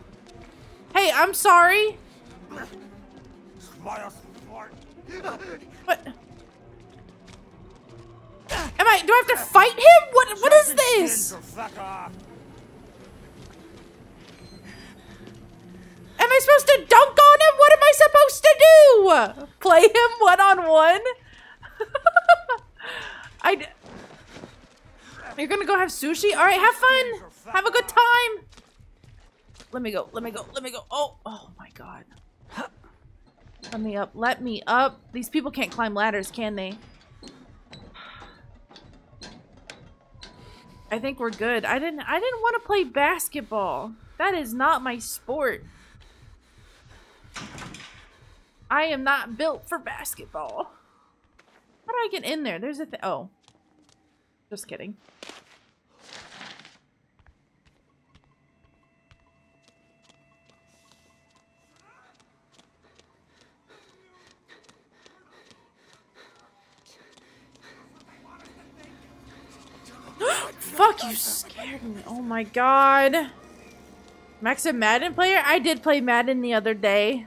Hey, I'm sorry. What? Am I? Do I have to fight him? What? What is this? Am I supposed to dunk on him? What am I supposed to do? Play him one on one? I. You're gonna go have sushi? All right, have fun. Have a good time. Let me go. Let me go. Let me go. Oh, oh my god. Let me up. Let me up. These people can't climb ladders, can they? I think we're good. I didn't I didn't want to play basketball. That is not my sport. I am not built for basketball. How do I get in there? There's a thing. Oh. Just kidding. Fuck, you scared me. Oh my god. Max a Madden player? I did play Madden the other day.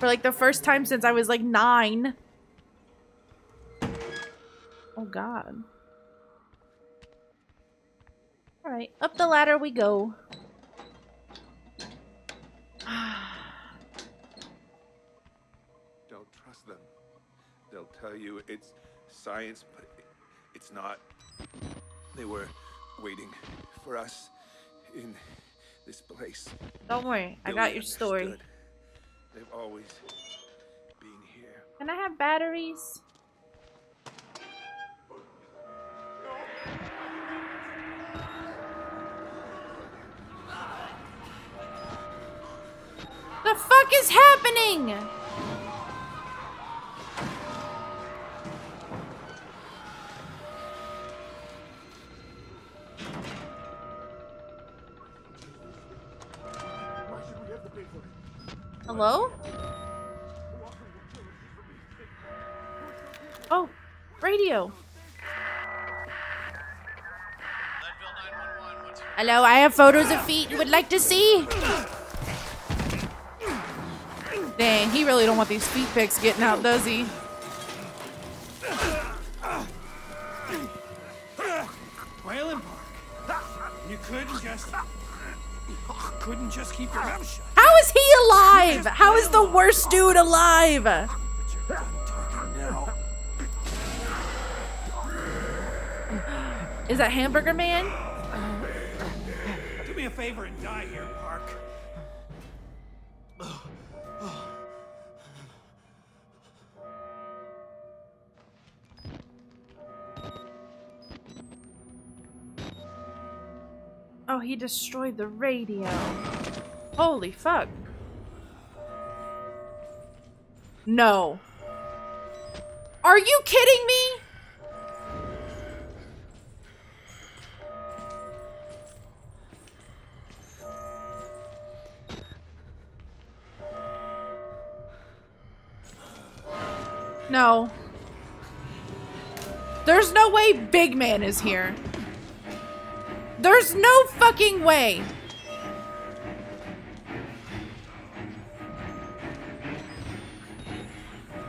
For like the first time since I was like nine. Oh god. Alright, up the ladder we go. Don't trust them. They'll tell you it's science, but it's not. They were waiting for us in this place. Don't worry, I got your story. understood. They've always been here. Can I have batteries? The fuck is happening? Hello? Oh, radio. Hello, I have photos of feet you would like to see. Dang, he really don't want these feet picks getting out, does he? Waylon Park. You couldn't just. Couldn't just keep your mouth shut. How is he alive? How is the worst dude alive? Is that Hamburger Man? Do me a favor and die here, destroyed the radio. Holy fuck. No. Are you kidding me? No. There's no way Big Man is here. There's no fucking way.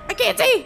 I can't see.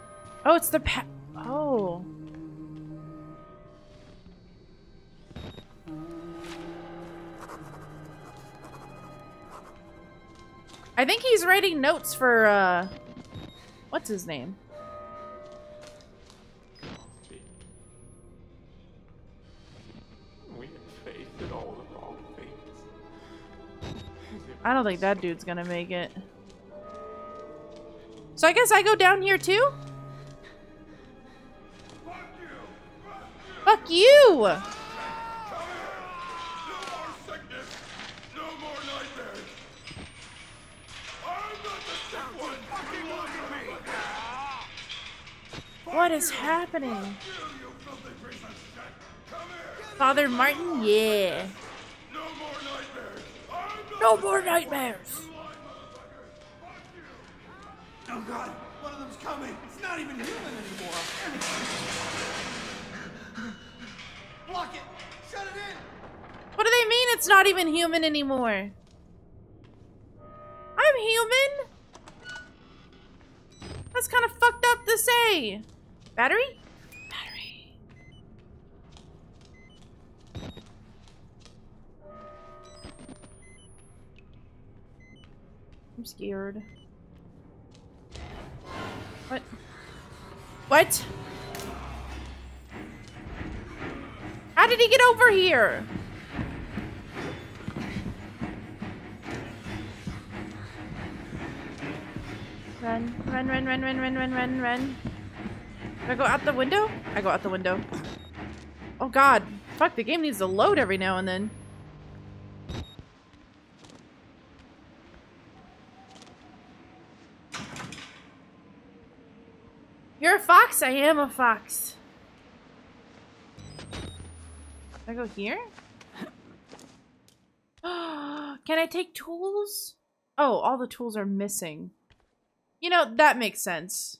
Oh, it's the pa- Oh. I think he's writing notes for, uh... What's his name? We faced all the wrong things. I don't think that dude's gonna make it. So I guess I go down here too? Fuck you! What is happening? Father Martin? Yeah. No more nightmares. Oh god, one of them's coming. It's not even human anymore. It. Shut it in. What do they mean it's not even human anymore? I'm human. That's kind of fucked up to say. Battery? Battery. I'm scared. What? What? How did he get over here? Run, run, run, run, run, run, run, run, run. Do I go out the window? I go out the window. Oh god. Fuck, the game needs to load every now and then. You're a fox? I am a fox. Can I go here? Can I take tools? Oh, all the tools are missing. You know, that makes sense.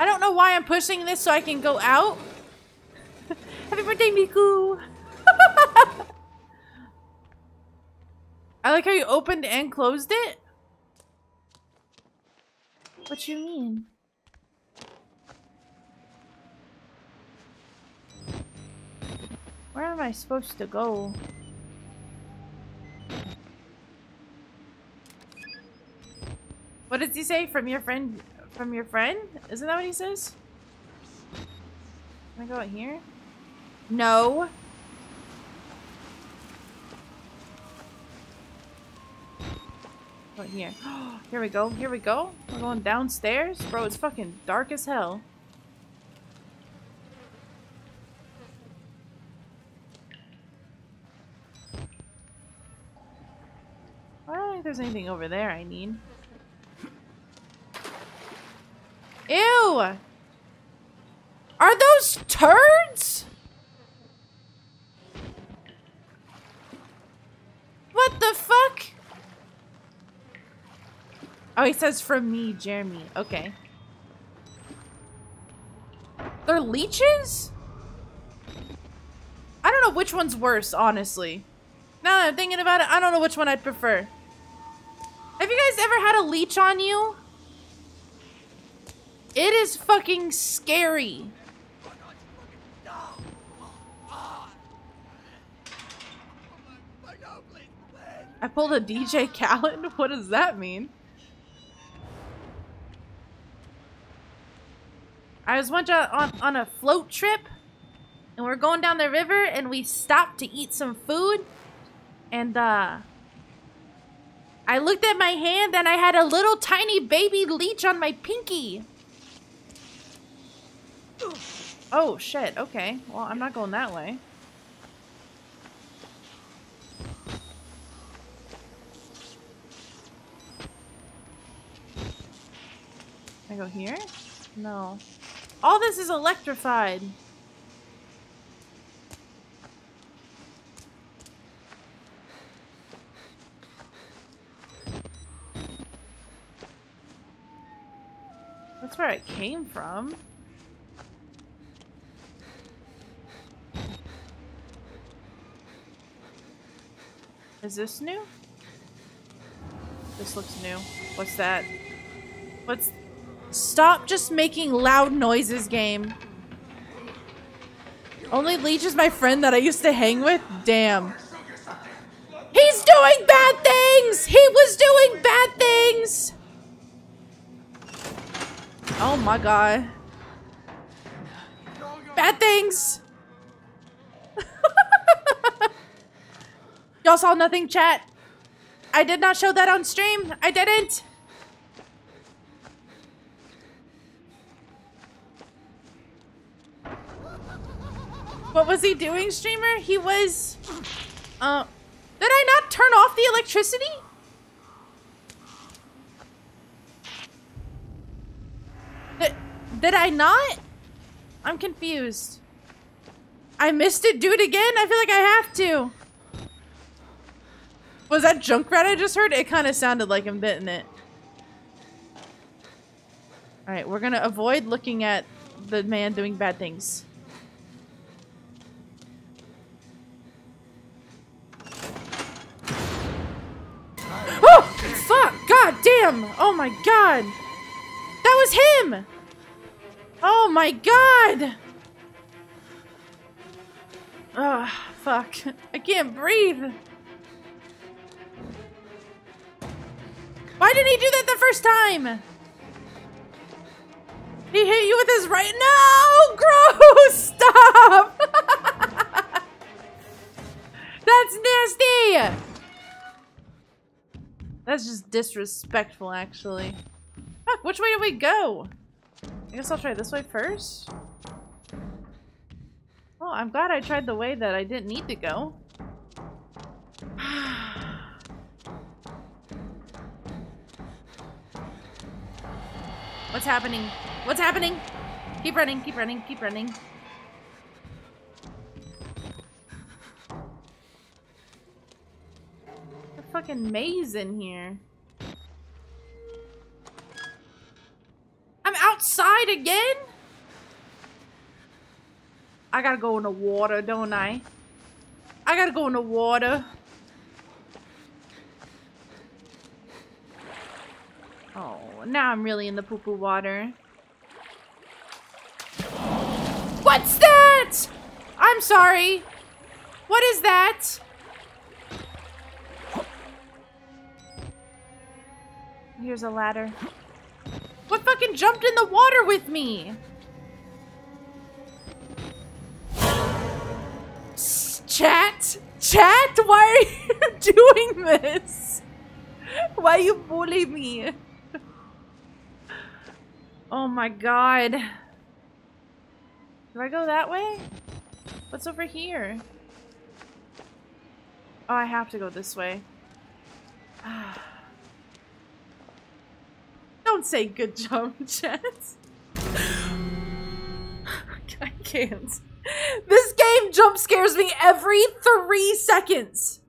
I don't know why I'm pushing this so I can go out. Happy birthday, Miku! I like how you opened and closed it. What you mean? Where am I supposed to go? What does he say? From your friend? From your friend? Isn't that what he says? Can I go out here? No. Here. here we go. Here we go. We're going downstairs? Bro, it's fucking dark as hell. I don't think there's anything over there I need. Ew! Are those turds? What the fuck? Oh, he says from me, Jeremy. Okay. They're leeches? I don't know which one's worse, honestly. Now that I'm thinking about it, I don't know which one I'd prefer. Have you guys ever had a leech on you? It is fucking scary. I pulled a DJ Khaled? What does that mean? I was once on, on a float trip and we're going down the river and we stopped to eat some food and uh I looked at my hand and I had a little tiny baby leech on my pinky. Oh shit, okay. Well, I'm not going that way. I go here? No. All this is electrified. That's where it came from. Is this new? This looks new. What's that? What's Stop just making loud noises, game. Only Leech is my friend that I used to hang with? Damn. He's doing bad things! He was doing bad things! Oh my god. Bad things! Y'all saw nothing, chat? I did not show that on stream. I didn't. What was he doing, streamer? He was... Uh, did I not turn off the electricity? Did, did I not? I'm confused. I missed it. Do it again? I feel like I have to. Was that Junkrat I just heard? It kind of sounded like him, didn't it? Alright, we're gonna avoid looking at the man doing bad things. God damn! Oh my god! That was him! Oh my god! Ugh, fuck. I can't breathe. Why didn't he do that the first time? He hit you with his right- No! Gross! Stop! That's nasty! That's just disrespectful, actually. Fuck, which way do we go? I guess I'll try this way first. Well, I'm glad I tried the way that I didn't need to go. What's happening? What's happening? Keep running, keep running, keep running. Fucking maze in here. I'm outside again? I gotta go in the water, don't I? I gotta go in the water. Oh, now I'm really in the poo-poo water. What's that? I'm sorry. What is that? Here's a ladder. What fucking jumped in the water with me? Chat? Chat? Why are you doing this? Why are you bully me? Oh my god. Do I go that way? What's over here? Oh, I have to go this way. Ah. Don't say good jump, chat. I can't. This game jump scares me every three seconds.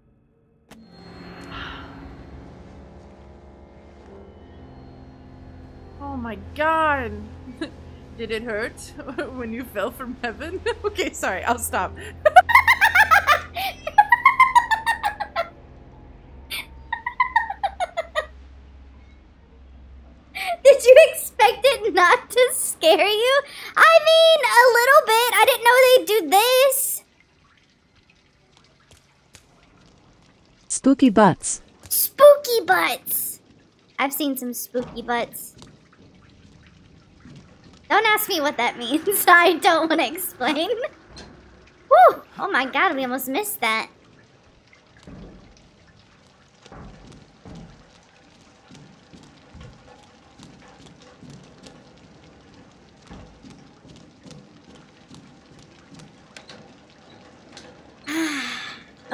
Oh my god. Did it hurt when you fell from heaven? okay, sorry, I'll stop. Did you expect it not to scare you? I mean, a little bit. I didn't know they'd do this. Spooky butts. Spooky butts. I've seen some spooky butts. Don't ask me what that means. I don't want to explain. Whew. Oh my god, we almost missed that.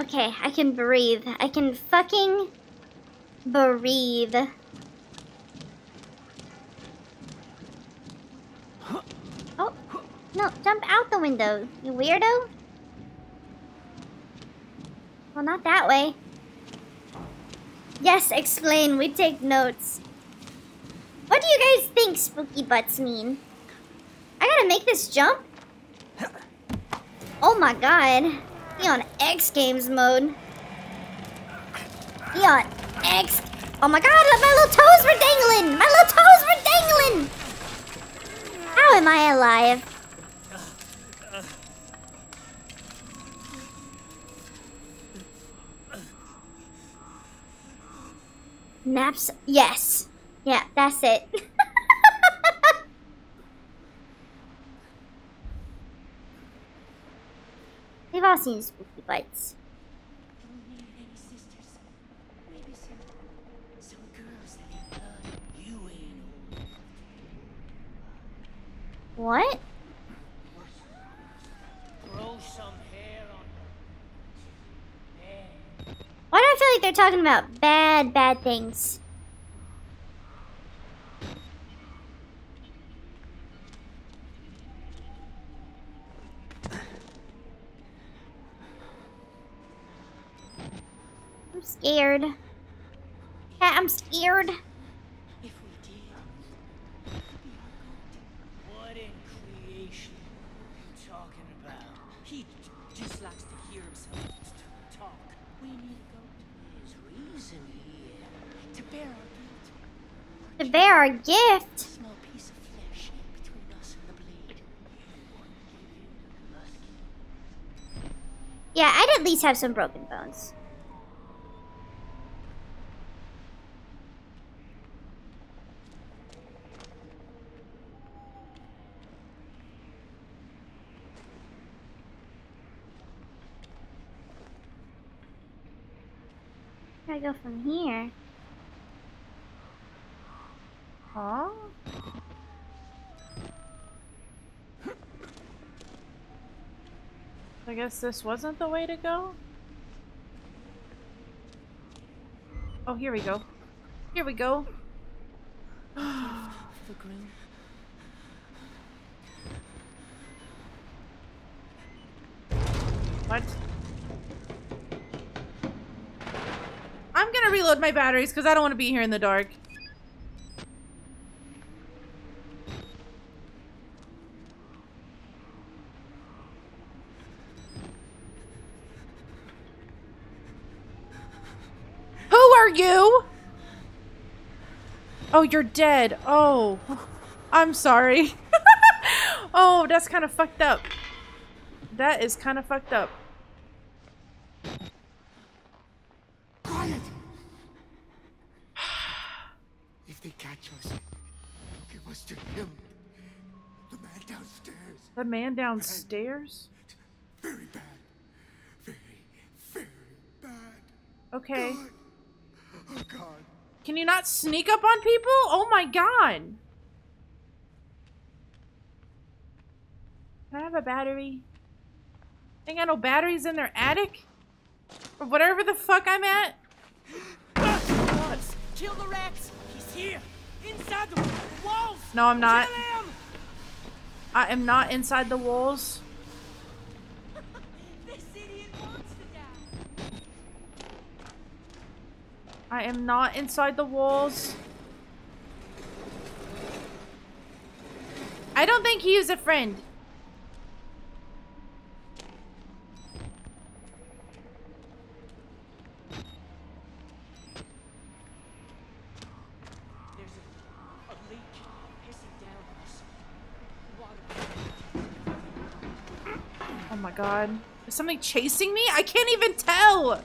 okay, I can breathe. I can fucking breathe. Oh, no, jump out the window, you weirdo. Well, not that way. Yes, explain, we take notes. What do you guys think spooky butts mean? I gotta make this jump? Oh my god. He on X Games mode. X. Oh my god, my little toes were dangling! My little toes were dangling! How am I alive? Naps. Yes. Yeah, that's it. We've all seen spooky bites. What? Grow some hair on Why do I feel like they're talking about bad, bad things? I'm scared. Yeah, I'm scared. Bear our gift. Yeah, I'd at least have some broken bones. Gotta go from here. Huh? I guess this wasn't the way to go? Oh, here we go. Here we go. The. What? I'm gonna reload my batteries because I don't want to be here in the dark. Who are you? Oh, you're dead. Oh, I'm sorry. oh, that's kind of fucked up. That is kind of fucked up. Quiet! If they catch us, give us to him. The man downstairs. The man downstairs? Very bad. Very, very bad. Okay. God. Can you not sneak up on people? Oh my god. Can I have a battery? They got no batteries in their attic? Or whatever the fuck I'm at? Gods, kill the rats! He's here! Inside the walls! No, I'm not. I am not inside the walls. I am not inside the walls. I don't think he is a friend. Oh my god. Is something chasing me? I can't even tell!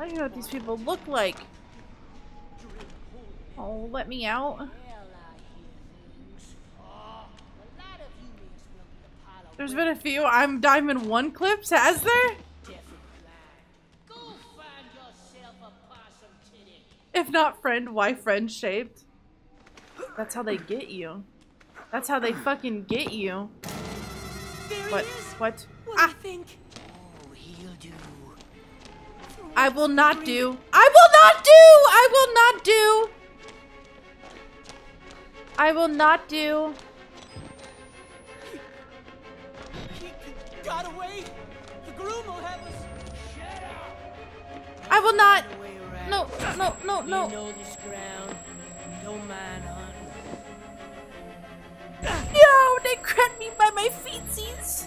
I don't know what these people look like. Oh, let me out. There's been a few I'm Diamond 1 clips, has there? If not friend, why friend shaped? That's how they get you. That's how they fucking get you. What? What? What do ah! you think? I will not do. I will not do. I will not do. I will not do. gotta wait. The groom will have us. I will not. No, no, no, no. We know this ground. Don't mind. No, they grabbed me by my feetsies.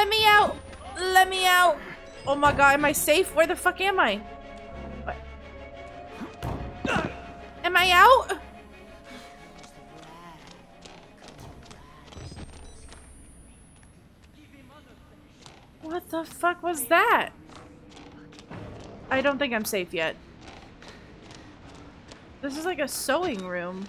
Let me out! Let me out! Oh my god, am I safe? Where the fuck am I? What? Am I out? What the fuck was that? I don't think I'm safe yet. This is like a sewing room.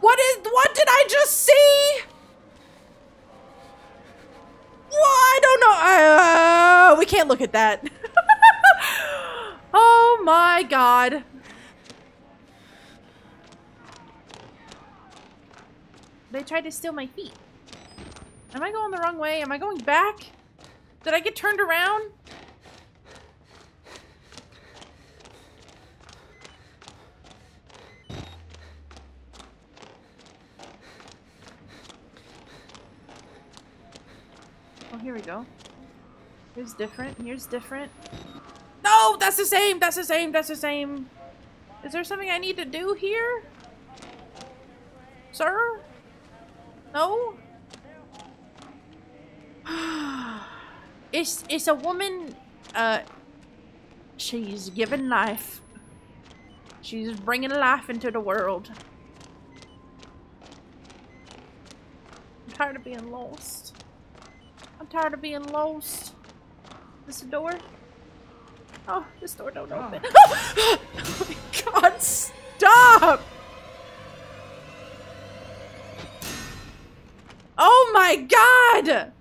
What is- what did I just see? Well, I don't know. Uh, we can't look at that. oh my god. They tried to steal my feet. Am I going the wrong way? Am I going back? Did I get turned around? Oh, here we go. Here's different. Here's different. No, that's the same. That's the same. That's the same. Is there something I need to do here? Sir? No? it's it's a woman uh she's given life. She's bringing life into the world. I'm tired of being lost. Tired of being lost. This a door? Oh, this door don't oh. open. oh my god, stop! Oh my god!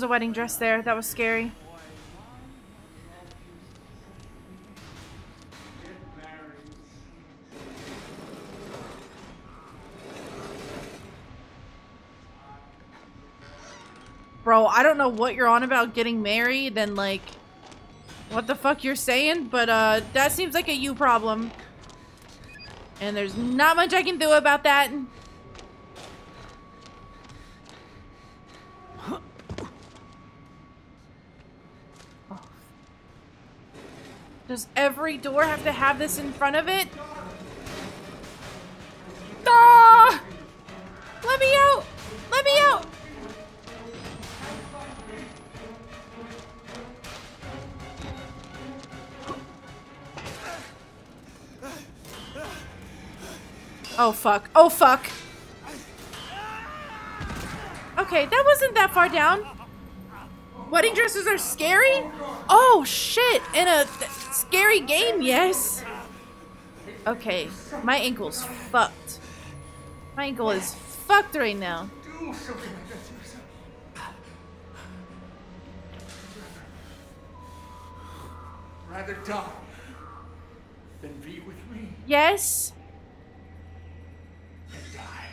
Was a wedding dress there. That was scary. Bro, I don't know what you're on about getting married and like what the fuck you're saying, but uh that seems like a you problem. And there's not much I can do about that. Does every door have to have this in front of it? Ah! Let me out! Let me out! Oh fuck. Oh fuck. Okay, that wasn't that far down. Wedding dresses are scary? Oh shit, in a scary game, yes. Okay, my ankle's fucked. My ankle is fucked right now. Do something like that to yourself. Rather die than be with me Yes? and die.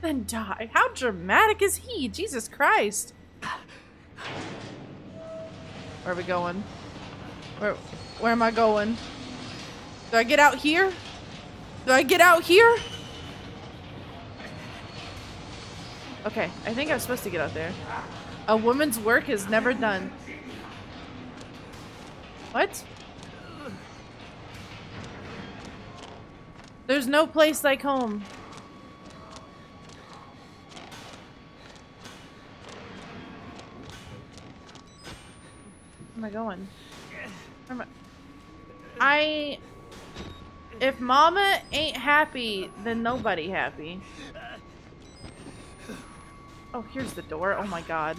Then die. How dramatic is he? Jesus Christ. Where are we going? Where where am I going? Do I get out here? Do I get out here? Okay, I think I'm supposed to get out there. A woman's work is never done. What? There's no place like home. Where am I going? Where am I? I... If mama ain't happy, then nobody happy. Oh, here's the door. Oh my god.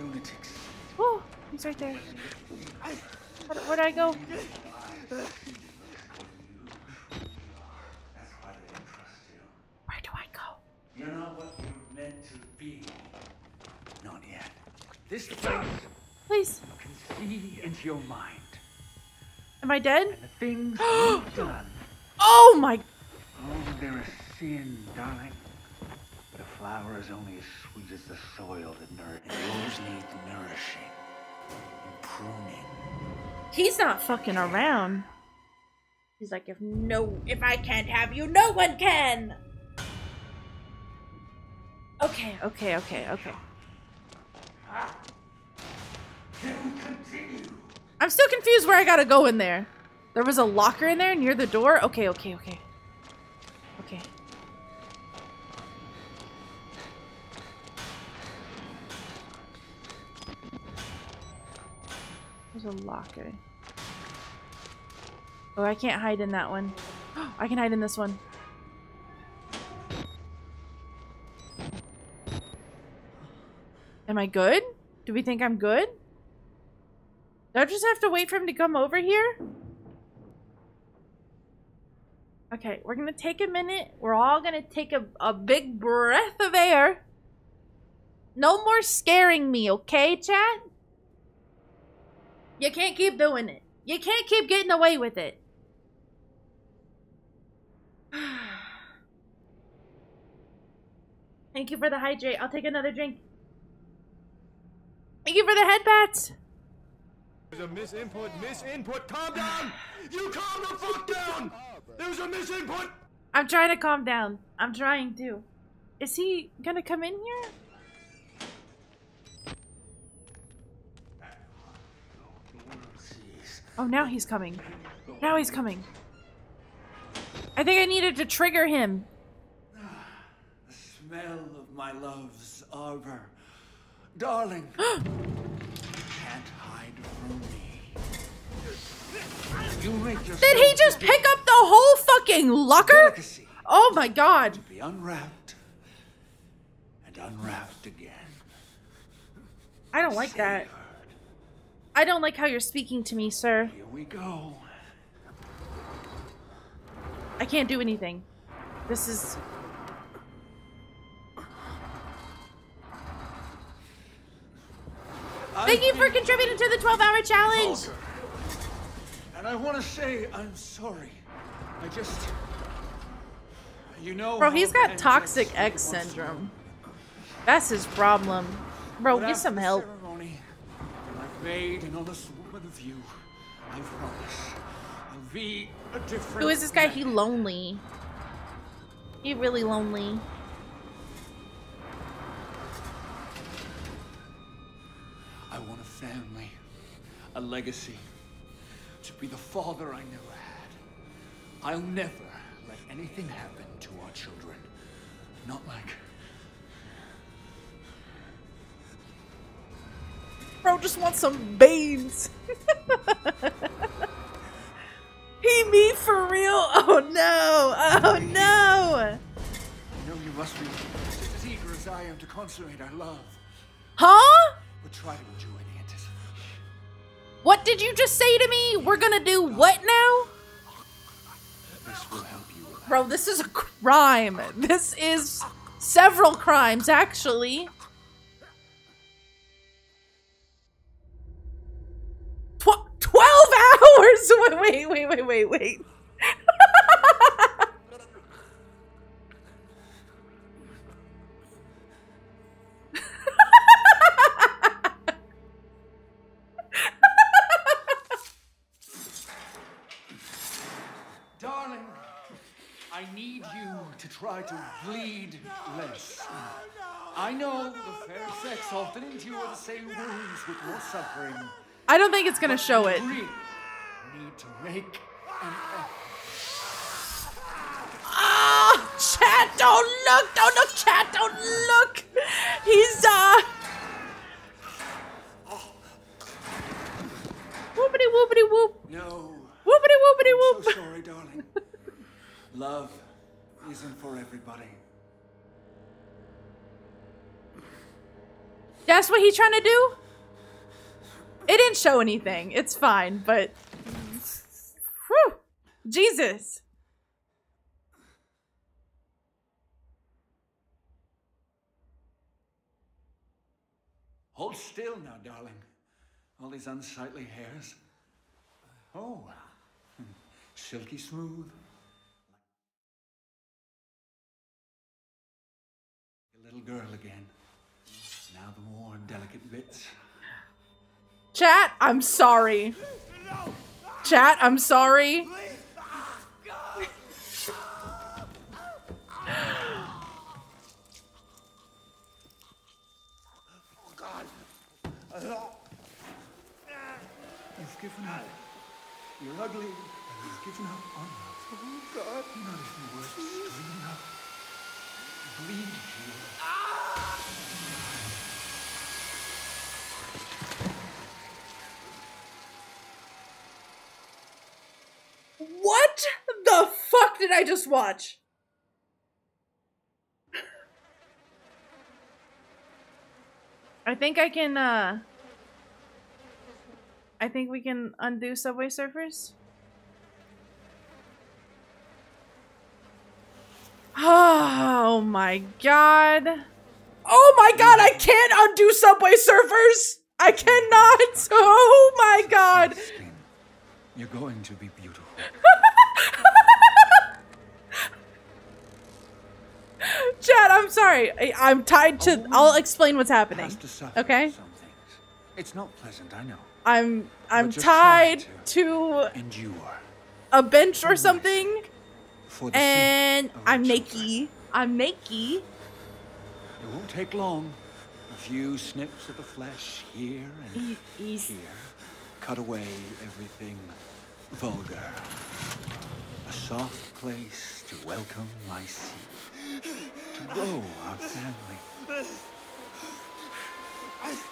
Lunatics. Oh, he's right there. Where, where'd I go? Where do I go? You're not what you're meant to be. Not yet. This place Please. can see into your mind. Am I dead? The things you've done. Oh my. Oh, they're a sin, darling. But a flower is only as sweet as the soil that nourishes. And yours needs nourishing and pruning. He's not fucking around. He's like, if no, if I can't have you, no one can. Okay, okay, okay, okay. Ah. I'm still confused where I gotta go in there. There was a locker in there near the door? Okay, okay, okay. Okay. There's a locker. Oh, I can't hide in that one. I can hide in this one. Am I good? Do we think I'm good? Do I just have to wait for him to come over here? Okay, we're gonna take a minute. We're all gonna take a, a big breath of air. No more scaring me, okay, chat? You can't keep doing it. You can't keep getting away with it. Thank you for the hydrate. I'll take another drink. Thank you for the head pats. There's a misinput, misinput. Calm down. You calm the fuck down. There's a misinput. I'm trying to calm down. I'm trying to. Is he gonna come in here? Oh, now he's coming. Now he's coming. I think I needed to trigger him. The smell of my love's arbor. Darling. Did he just pick up the whole fucking locker? Oh my god. be unwrapped and unwrapped again. I don't like that. I don't like how you're speaking to me, sir. Here we go. I can't do anything. This is. Thank you for contributing to the 12 hour challenge! And I want to say I'm sorry. I just. You know. Bro, he's got toxic X syndrome. That's his problem. Bro, But get some help. Ceremony, I've made an honest woman of you. I promise. I'll be a different. Who is this guy? man. He lonely. He really lonely. Family, a legacy, to be the father I never had. I'll never let anything happen to our children. Not like. Bro just wants some beans. he me for real? Oh no! Oh no! I know you must be just as eager as I am to consummate our love. Huh? Did you just say to me? We're gonna do what now? Bro, this is a crime. This is several crimes, actually. Tw- 12 hours! Wait, wait, wait, wait, wait, to bleed no, less. No, no, I know the fair sex often endure the same wounds with your suffering. I don't think it's gonna show it. Need to make an. Ah, oh, Chad, don't look! Don't look, Chad, don't look! He's uh. Whoopity whoopity whoop. No. Whoopity whoopity whoop. I'm so sorry, darling. Love isn't for everybody. That's what he's trying to do? It didn't show anything. It's fine, but. Whew! Jesus! Hold still now, darling. All these unsightly hairs. Oh, silky smooth. Little girl again. Now the more delicate bits. Chat, I'm sorry. Chat, I'm sorry. You've given up. You're ugly. You've given up on love. Oh, God. Not even worth screaming up. Bleed you. What the fuck did I just watch? I think I can, uh... I think we can undo Subway Surfers. Oh my god. Oh my god, I can't undo Subway Surfers! I cannot! Oh my god! You're going to be beautiful. Chat, I'm sorry. I, I'm tied to. Oh. I'll explain what's happening. Has to suffer Okay? some things. It's not pleasant, I know. I'm I'm But you're trying tied to Endure. a bench or something, For the and I'm our. I'm naked. It won't take long. A few snips of the flesh here and E- here. Cut away everything vulgar. A soft place to welcome my seed. To grow our family.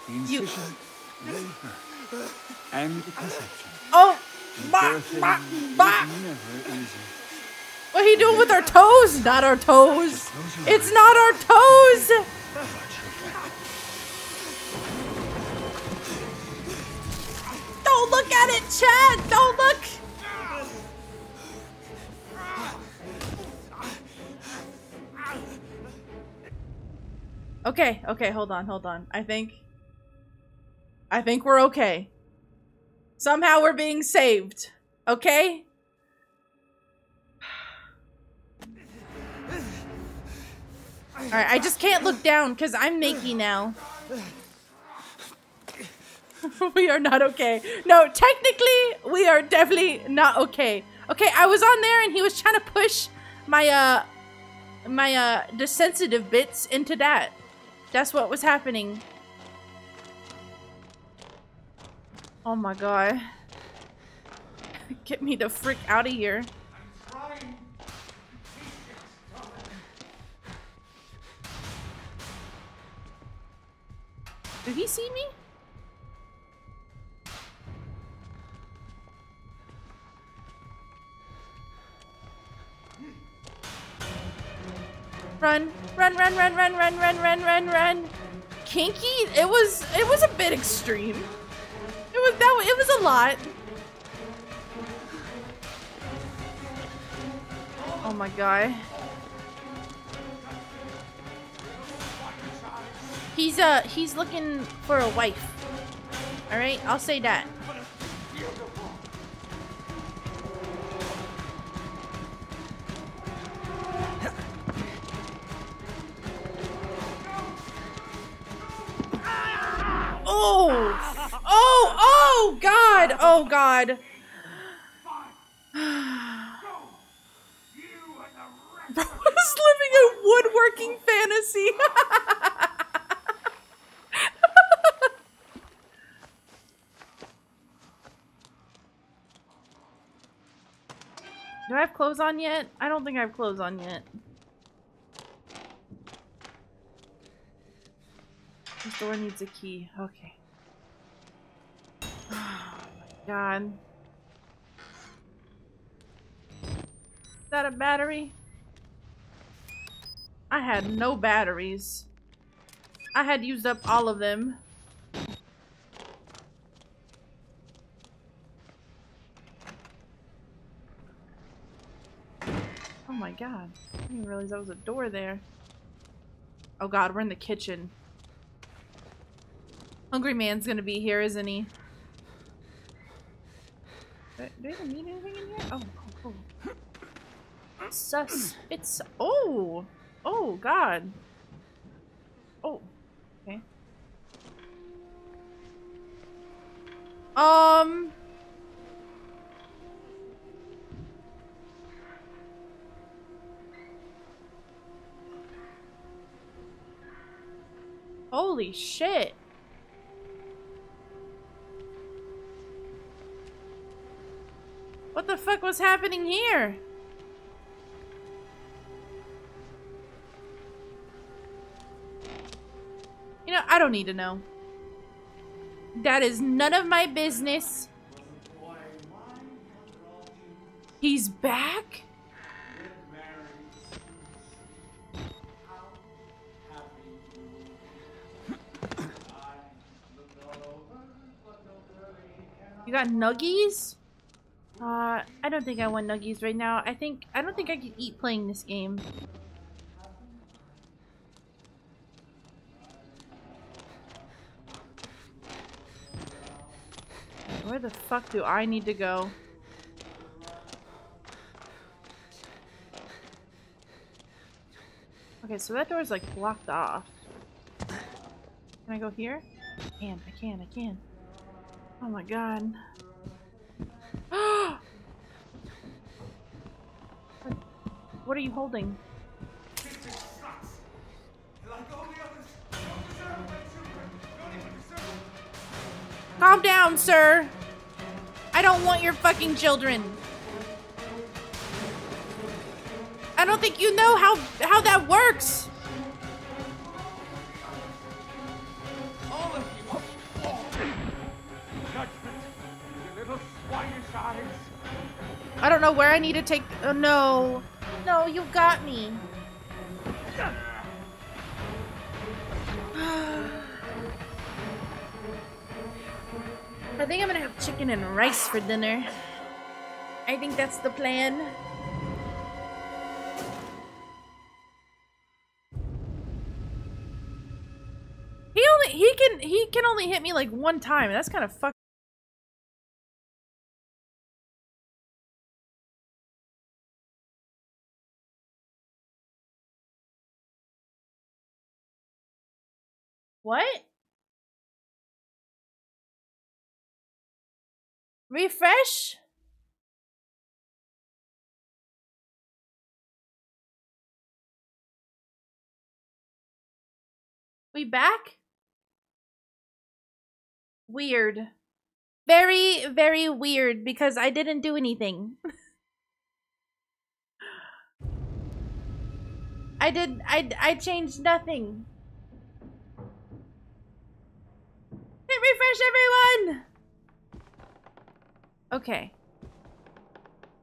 The incision, labor, and the conception. Oh, birthing ma, is never easy. What he doing with our toes? Not our toes. It's not our toes. Don't look at it, Chat. Don't look. Okay, okay, hold on, hold on. I think I think we're okay. Somehow we're being saved. Okay? Alright, I just can't look down because I'm naked now. we are not okay. No, technically, we are definitely not okay. Okay, I was on there and he was trying to push my, uh, my, uh, the sensitive bits into that. That's what was happening. Oh my god. Get me the frick out of here. Did he see me? Run, run, run, run, run, run, run, run, run, run. Kinky? It was it was a bit extreme. It was that it was a lot. Oh my god. He's uh he's looking for a wife. All right, I'll say that. Oh! Oh! Oh God! Oh God! Bro was living a woodworking fantasy. Do I have clothes on yet? I don't think I have clothes on yet. This door needs a key. Okay. Oh my god. that a battery? I had no batteries. I had used up all of them. My god. I didn't realize there was a door there. Oh god, we're in the kitchen. Hungry man's gonna be here, isn't he? Do I even need anything in here? Oh, oh, oh. Sus. It's. Oh! Oh, God. Oh. Okay. Um. Holy shit. What the fuck was happening here? You know, I don't need to know. That is none of my business. He's back? Got nuggies? Uh, I don't think I want nuggies right now. I think- I don't think I could eat playing this game. Where the fuck do I need to go? Okay, so that door is like blocked off. Can I go here? I can, I can, I can. Oh my god. what, are you holding? Calm down, sir. I don't want your fucking children. I don't think you know how how that works. Know where I need to take. Oh no, no, you got me. I think I'm gonna have chicken and rice for dinner. I think that's the plan. He only he can he can only hit me like one time. That's kind of fuck. What? Refresh? We back? Weird. Very, very weird because I didn't do anything. I did, I, I changed nothing. Hit refresh everyone! Okay.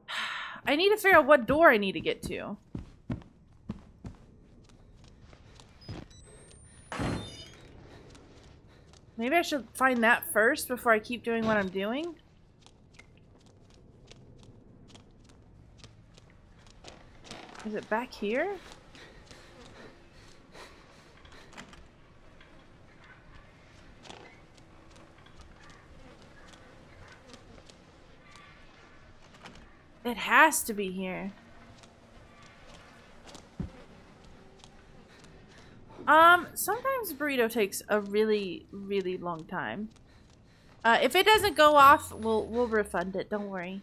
I need to figure out what door I need to get to. Maybe I should find that first before I keep doing what I'm doing. Is it back here? It has to be here. Um, sometimes burrito takes a really, really long time. Uh, if it doesn't go off, we'll we'll refund it. Don't worry.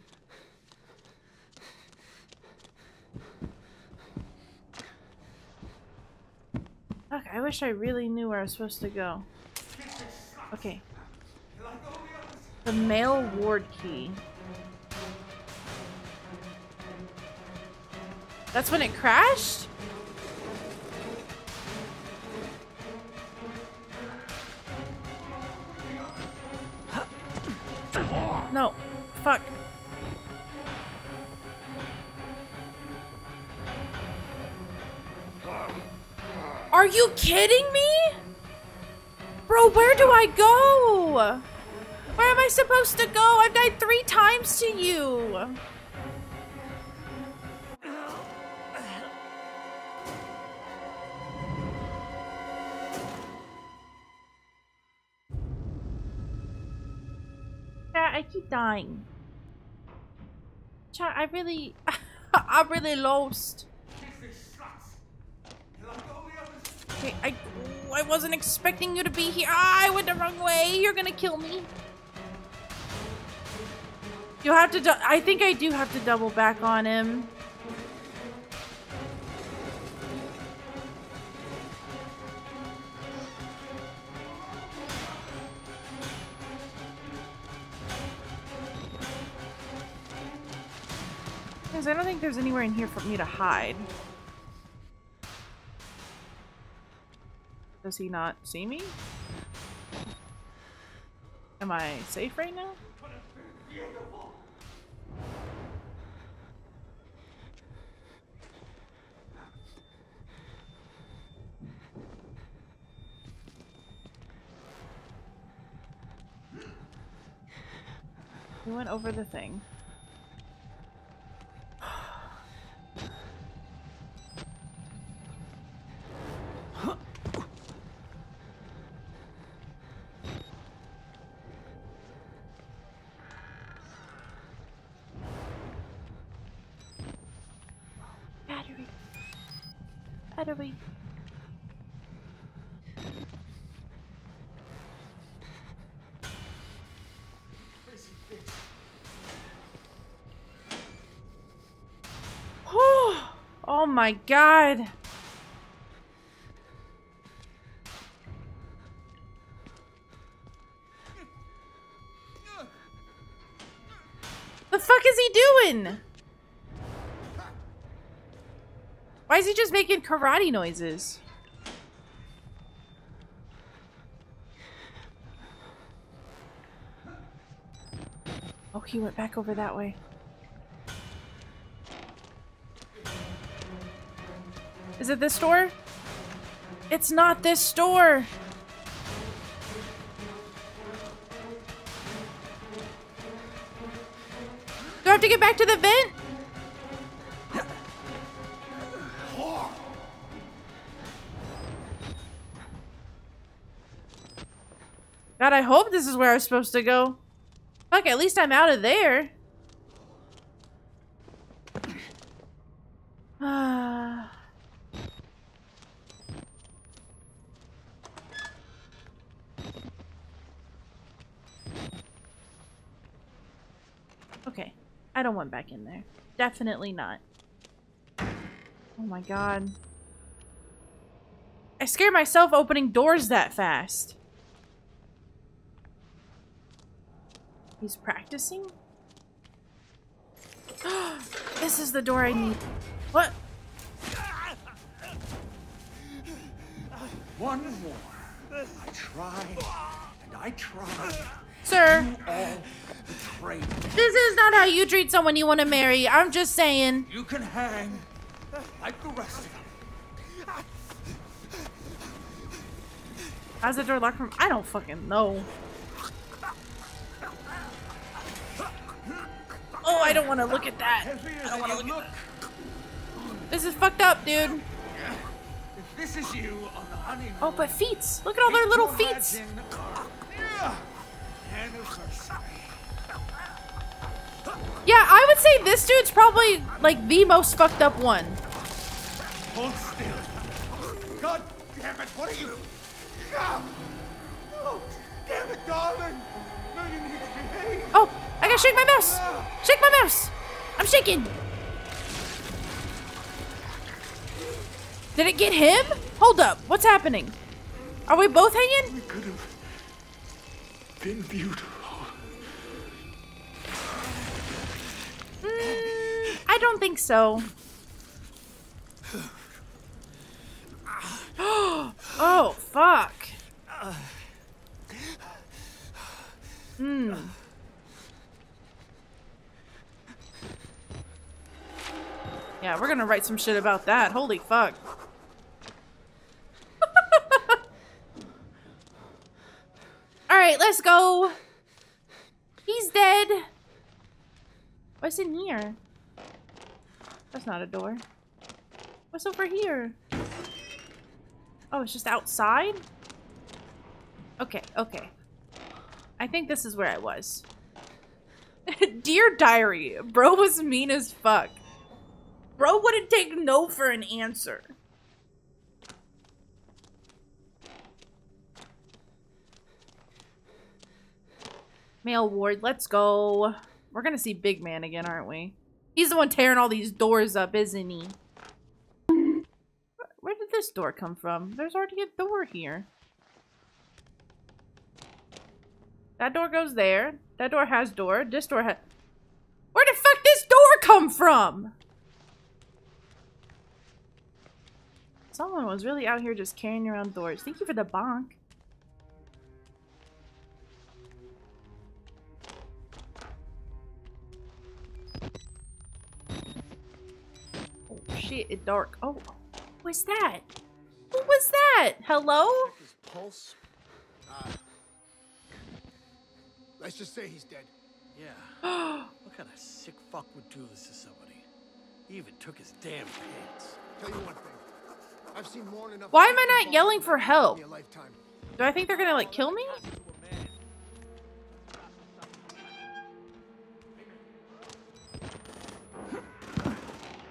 Fuck, I wish I really knew where I was supposed to go. Okay. The male ward key. That's when it crashed? No. Fuck. Are you kidding me? Bro, where do I go? Where am I supposed to go? I've died three times to you. Dying. Chat, I really, I really lost. Okay, I, I wasn't expecting you to be here. Ah, I went the wrong way. You're gonna kill me. You have to. I think I do have to double back on him. I don't think there's anywhere in here for me to hide. Does he not see me? Am I safe right now? We went over the thing. Battery. Battery. oh my god. The fuck is he doing? Why is he just making karate noises? Oh, he went back over that way. Is it this door? It's not this door! Do I have to get back to the vent? God, I hope this is where I'm supposed to go. Fuck, at least I'm out of there. Ah. okay. I don't want back in there. Definitely not. Oh my god. I scared myself opening doors that fast. He's practicing? this is the door I need. What? One more. I tried, and I tried. Sir. You all betrayed. This is not how you treat someone you want to marry. I'm just saying. You can hang like the rest of them. How's the door locked from? I don't fucking know. I don't want to look at that. I don't want to look at that. This is fucked up, dude. If this is you on the honeymoon, Oh, but feet. Look at all their little feet. Yeah, I would say this dude's probably like the most fucked up one. Hold still. God damn it! What are you? Ah! Oh, damn it, darling! No, you need to behave. Oh, I gotta shake my mouse. Shake my mouse. I'm shaking. Did it get him? Hold up. What's happening? Are we both hanging? We could have been beautiful. Mm, I don't think so. oh, fuck. Hmm. Yeah, we're gonna write some shit about that. Holy fuck. Alright, let's go. He's dead. What's in here? That's not a door. What's over here? Oh, it's just outside? Okay, okay. I think this is where I was. Dear diary, bro was mean as fuck. Bro wouldn't take no for an answer. Male ward, let's go. We're gonna see Big Man again, aren't we? He's the one tearing all these doors up, isn't he? Where did this door come from? There's already a door here. That door goes there. That door has door. This door has... Where the fuck this door come from? Someone was really out here just carrying around doors. Thank you for the bonk. Oh shit, it's dark. Oh, what's that? What was that? Hello? His pulse. Uh, let's just say he's dead. Yeah. what kind of sick fuck would do this to somebody? He even took his damn pants. Tell you one thing. Why am I not yelling for help? in a lifetime. Do I think they're gonna like kill me?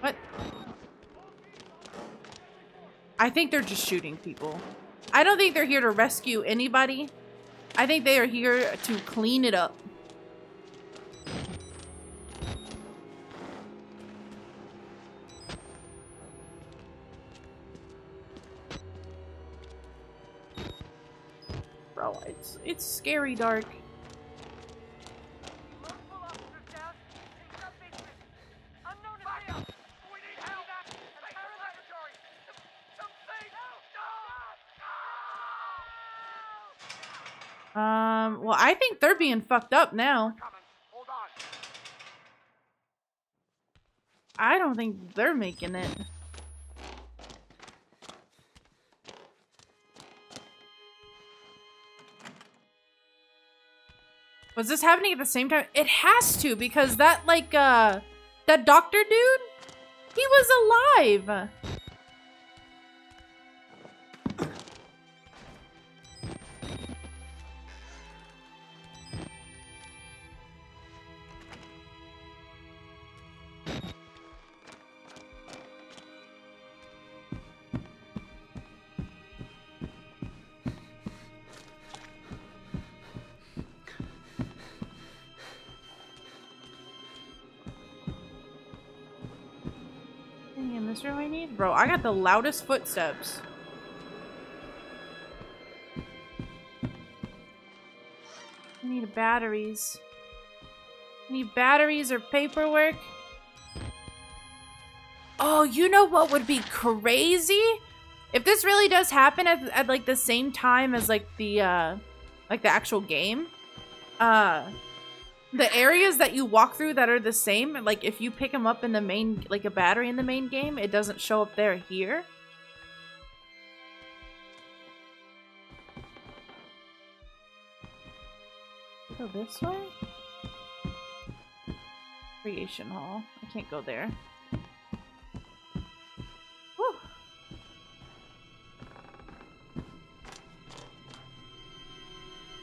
What? I think they're just shooting people. I don't think they're here to rescue anybody. I think they are here to clean it up. Scary dark. Um, well, I think they're being fucked up now. I don't think they're making it. Was this happening at the same time? It has to because that like uh that doctor dude, he was alive. Room I need? Bro, I got the loudest footsteps. I need batteries. I need batteries or paperwork. Oh, you know what would be crazy? If this really does happen at, at like the same time as like the uh like the actual game, uh the areas that you walk through that are the same, like if you pick them up in the main, like a battery in the main game, it doesn't show up there here. Go this way? Creation Hall. I can't go there.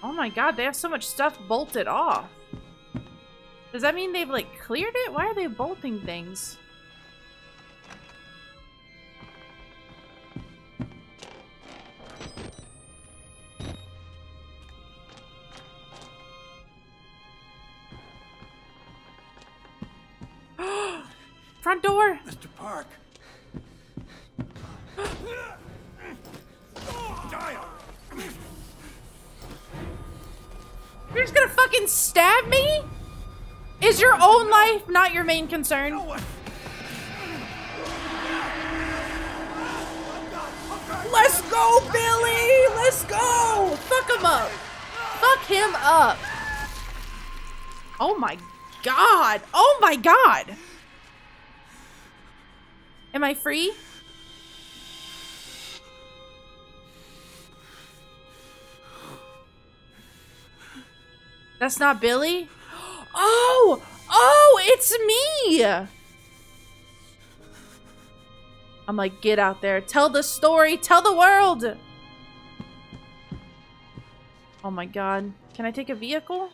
Oh my god, they have so much stuff bolted off. Does that mean they've like cleared it? Why are they bolting things? Not your main concern? Let's go, Billy! Let's go! Fuck him up! Fuck him up! Oh my god! Oh my god! Am I free? That's not Billy? Oh! Oh, it's me! I'm like, get out there. Tell the story. Tell the world. Oh my god. Can I take a vehicle?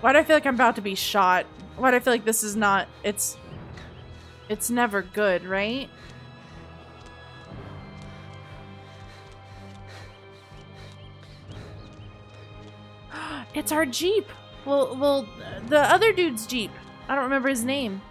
Why do I feel like I'm about to be shot? Why do I feel like this is not... It's... It's never good, right? It's our Jeep. Well, well, the other dude's Jeep. I don't remember his name.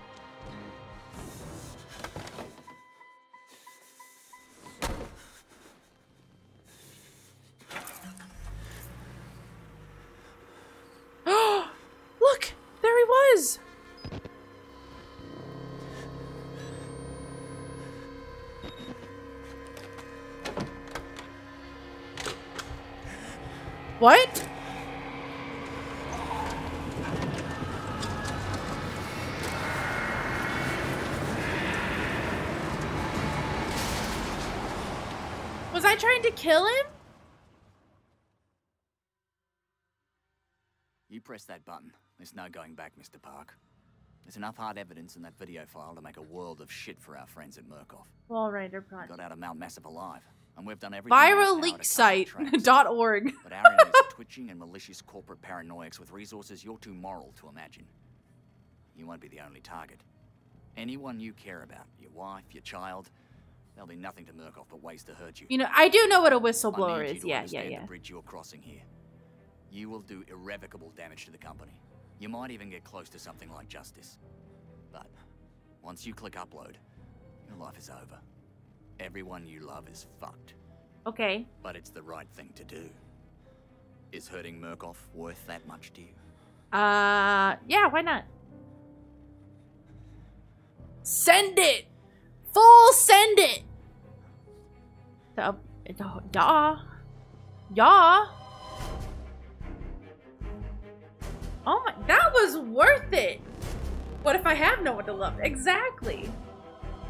Look! There he was! What? Was I trying to kill him? You press that button. There's no going back, Mr. Park. There's enough hard evidence in that video file to make a world of shit for our friends at Murkoff. Well, all right, they're probably. Got out of Mount Massive alive, and we've done everything. in our Viral to leak cover site dot org. But our enemies are twitching and malicious corporate paranoics with resources you're too moral to imagine. You won't be the only target. Anyone you care about, your wife, your child, there'll be nothing to Murkoff but ways to hurt you. You know, I do know what a whistleblower is. Yeah, yeah, yeah. The bridge you're crossing here. You will do irrevocable damage to the company. You might even get close to something like justice. But once you click upload, your life is over. Everyone you love is fucked. Okay. But it's the right thing to do. Is hurting Murkoff worth that much to you? Uh, yeah, why not? Send it! Full send it! Duh. Duh. Duh. Yeah. Oh my, that was worth it. What if I have no one to love? Exactly.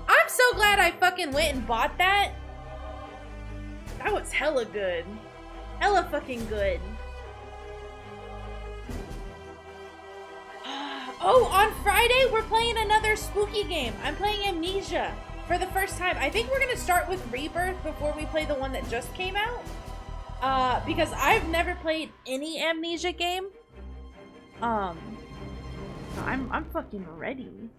I'm so glad I fucking went and bought that. That was hella good. Hella fucking good. Oh, on Friday we're playing another spooky game. I'm playing Amnesia for the first time. I think we're gonna start with Rebirth before we play the one that just came out. Uh, because I've never played any Amnesia game. Um, I'm I'm fucking ready.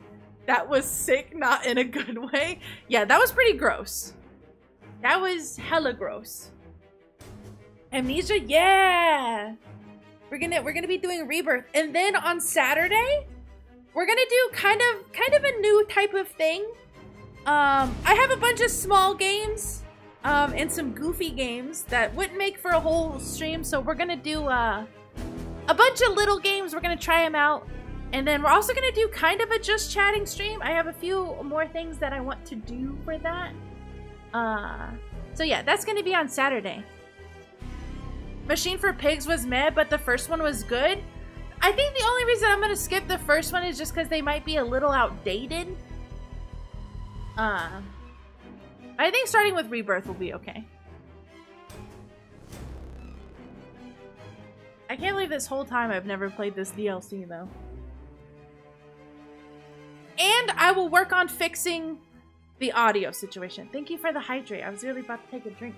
That was sick, not in a good way. Yeah, that was pretty gross. That was hella gross. Amnesia, yeah. We're gonna we're gonna be doing rebirth, and then on Saturday, we're gonna do kind of kind of a new type of thing. Um, I have a bunch of small games, um, and some goofy games that wouldn't make for a whole stream. So we're gonna do uh, a bunch of little games. We're gonna try them out, and then we're also gonna do kind of a just chatting stream. I have a few more things that I want to do for that. Uh, so yeah, that's gonna be on Saturday. Machine for Pigs was meh, but the first one was good. I think the only reason I'm gonna skip the first one is just because they might be a little outdated. Uh, I think starting with Rebirth will be okay. I can't believe this whole time I've never played this DLC though. And I will work on fixing the audio situation. Thank you for the hydrate. I was really about to take a drink.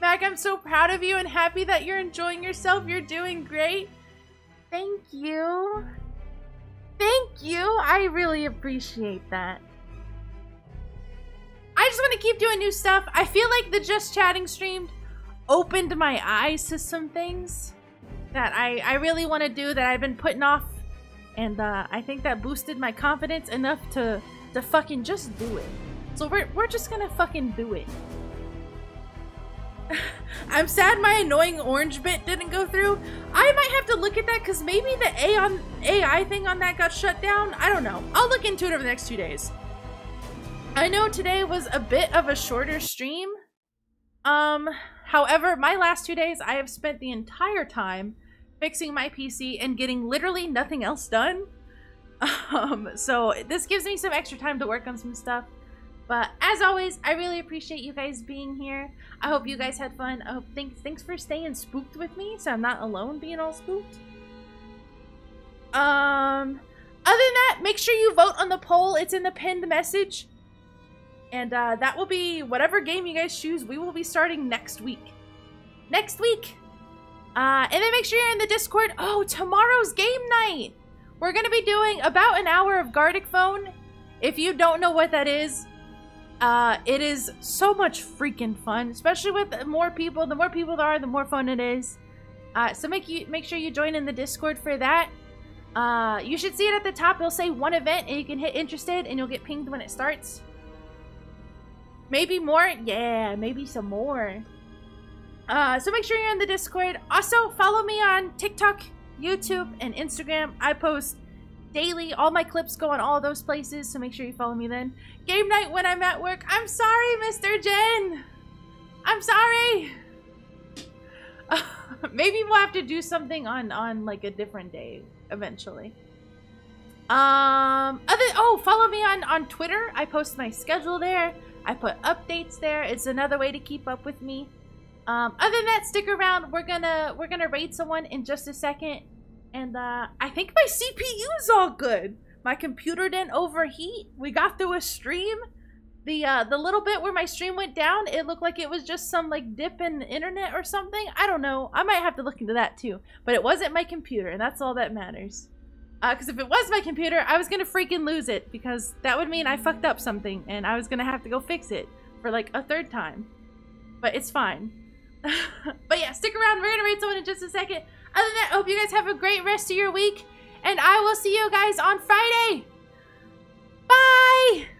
Mak, I'm so proud of you and happy that you're enjoying yourself. You're doing great. Thank you. Thank you. I really appreciate that. I just want to keep doing new stuff. I feel like the Just Chatting stream opened my eyes to some things that I, I really want to do that I've been putting off. And uh, I think that boosted my confidence enough to, to fucking just do it. So we're, we're just gonna fucking do it. I'm sad my annoying orange bit didn't go through. I might have to look at that because maybe the A on AI thing on that got shut down. I don't know. I'll look into it over the next two days. I know today was a bit of a shorter stream. Um, however, my last two days I have spent the entire time fixing my PC and getting literally nothing else done. Um, so this gives me some extra time to work on some stuff. But as always, I really appreciate you guys being here. I hope you guys had fun. I hope thanks thanks for staying spooked with me, so I'm not alone being all spooked. Um, other than that, make sure you vote on the poll. It's in the pinned message. And uh, that will be whatever game you guys choose. We will be starting next week. Next week. Uh, and then make sure you're in the Discord. Oh, tomorrow's game night. We're going to be doing about an hour of Gartic Phone. If you don't know what that is, uh, it is so much freaking fun, especially with more people. The more people there are, the more fun it is. Uh, so make you make sure you join in the Discord for that. Uh, you should see it at the top. It'll say one event, and you can hit interested, and you'll get pinged when it starts. Maybe more? Yeah, maybe some more. Uh, so make sure you're in the Discord. Also, follow me on TikTok, YouTube, and Instagram. I post daily. All my clips go on all those places, so make sure you follow me then. Game night when I'm at work. I'm sorry, Mr. Jen. I'm sorry. maybe we'll have to do something on on like a different day eventually. Um, other oh, follow me on on Twitter. I post my schedule there. I put updates there. It's another way to keep up with me. Um, other than that, stick around. We're gonna we're gonna raid someone in just a second, and uh, I think my CPU is all good. My computer didn't overheat. We got through a stream. The uh, the little bit where my stream went down, it looked like it was just some like dip in the internet or something. I don't know. I might have to look into that too. But it wasn't my computer, and that's all that matters. Because uh, if it was my computer, I was to freaking lose it because that would mean I fucked up something and I was to have to go fix it for like a third time. But it's fine. but yeah, stick around. We're to read someone in just a second. Other than that, I hope you guys have a great rest of your week and I will see you guys on Friday. Bye!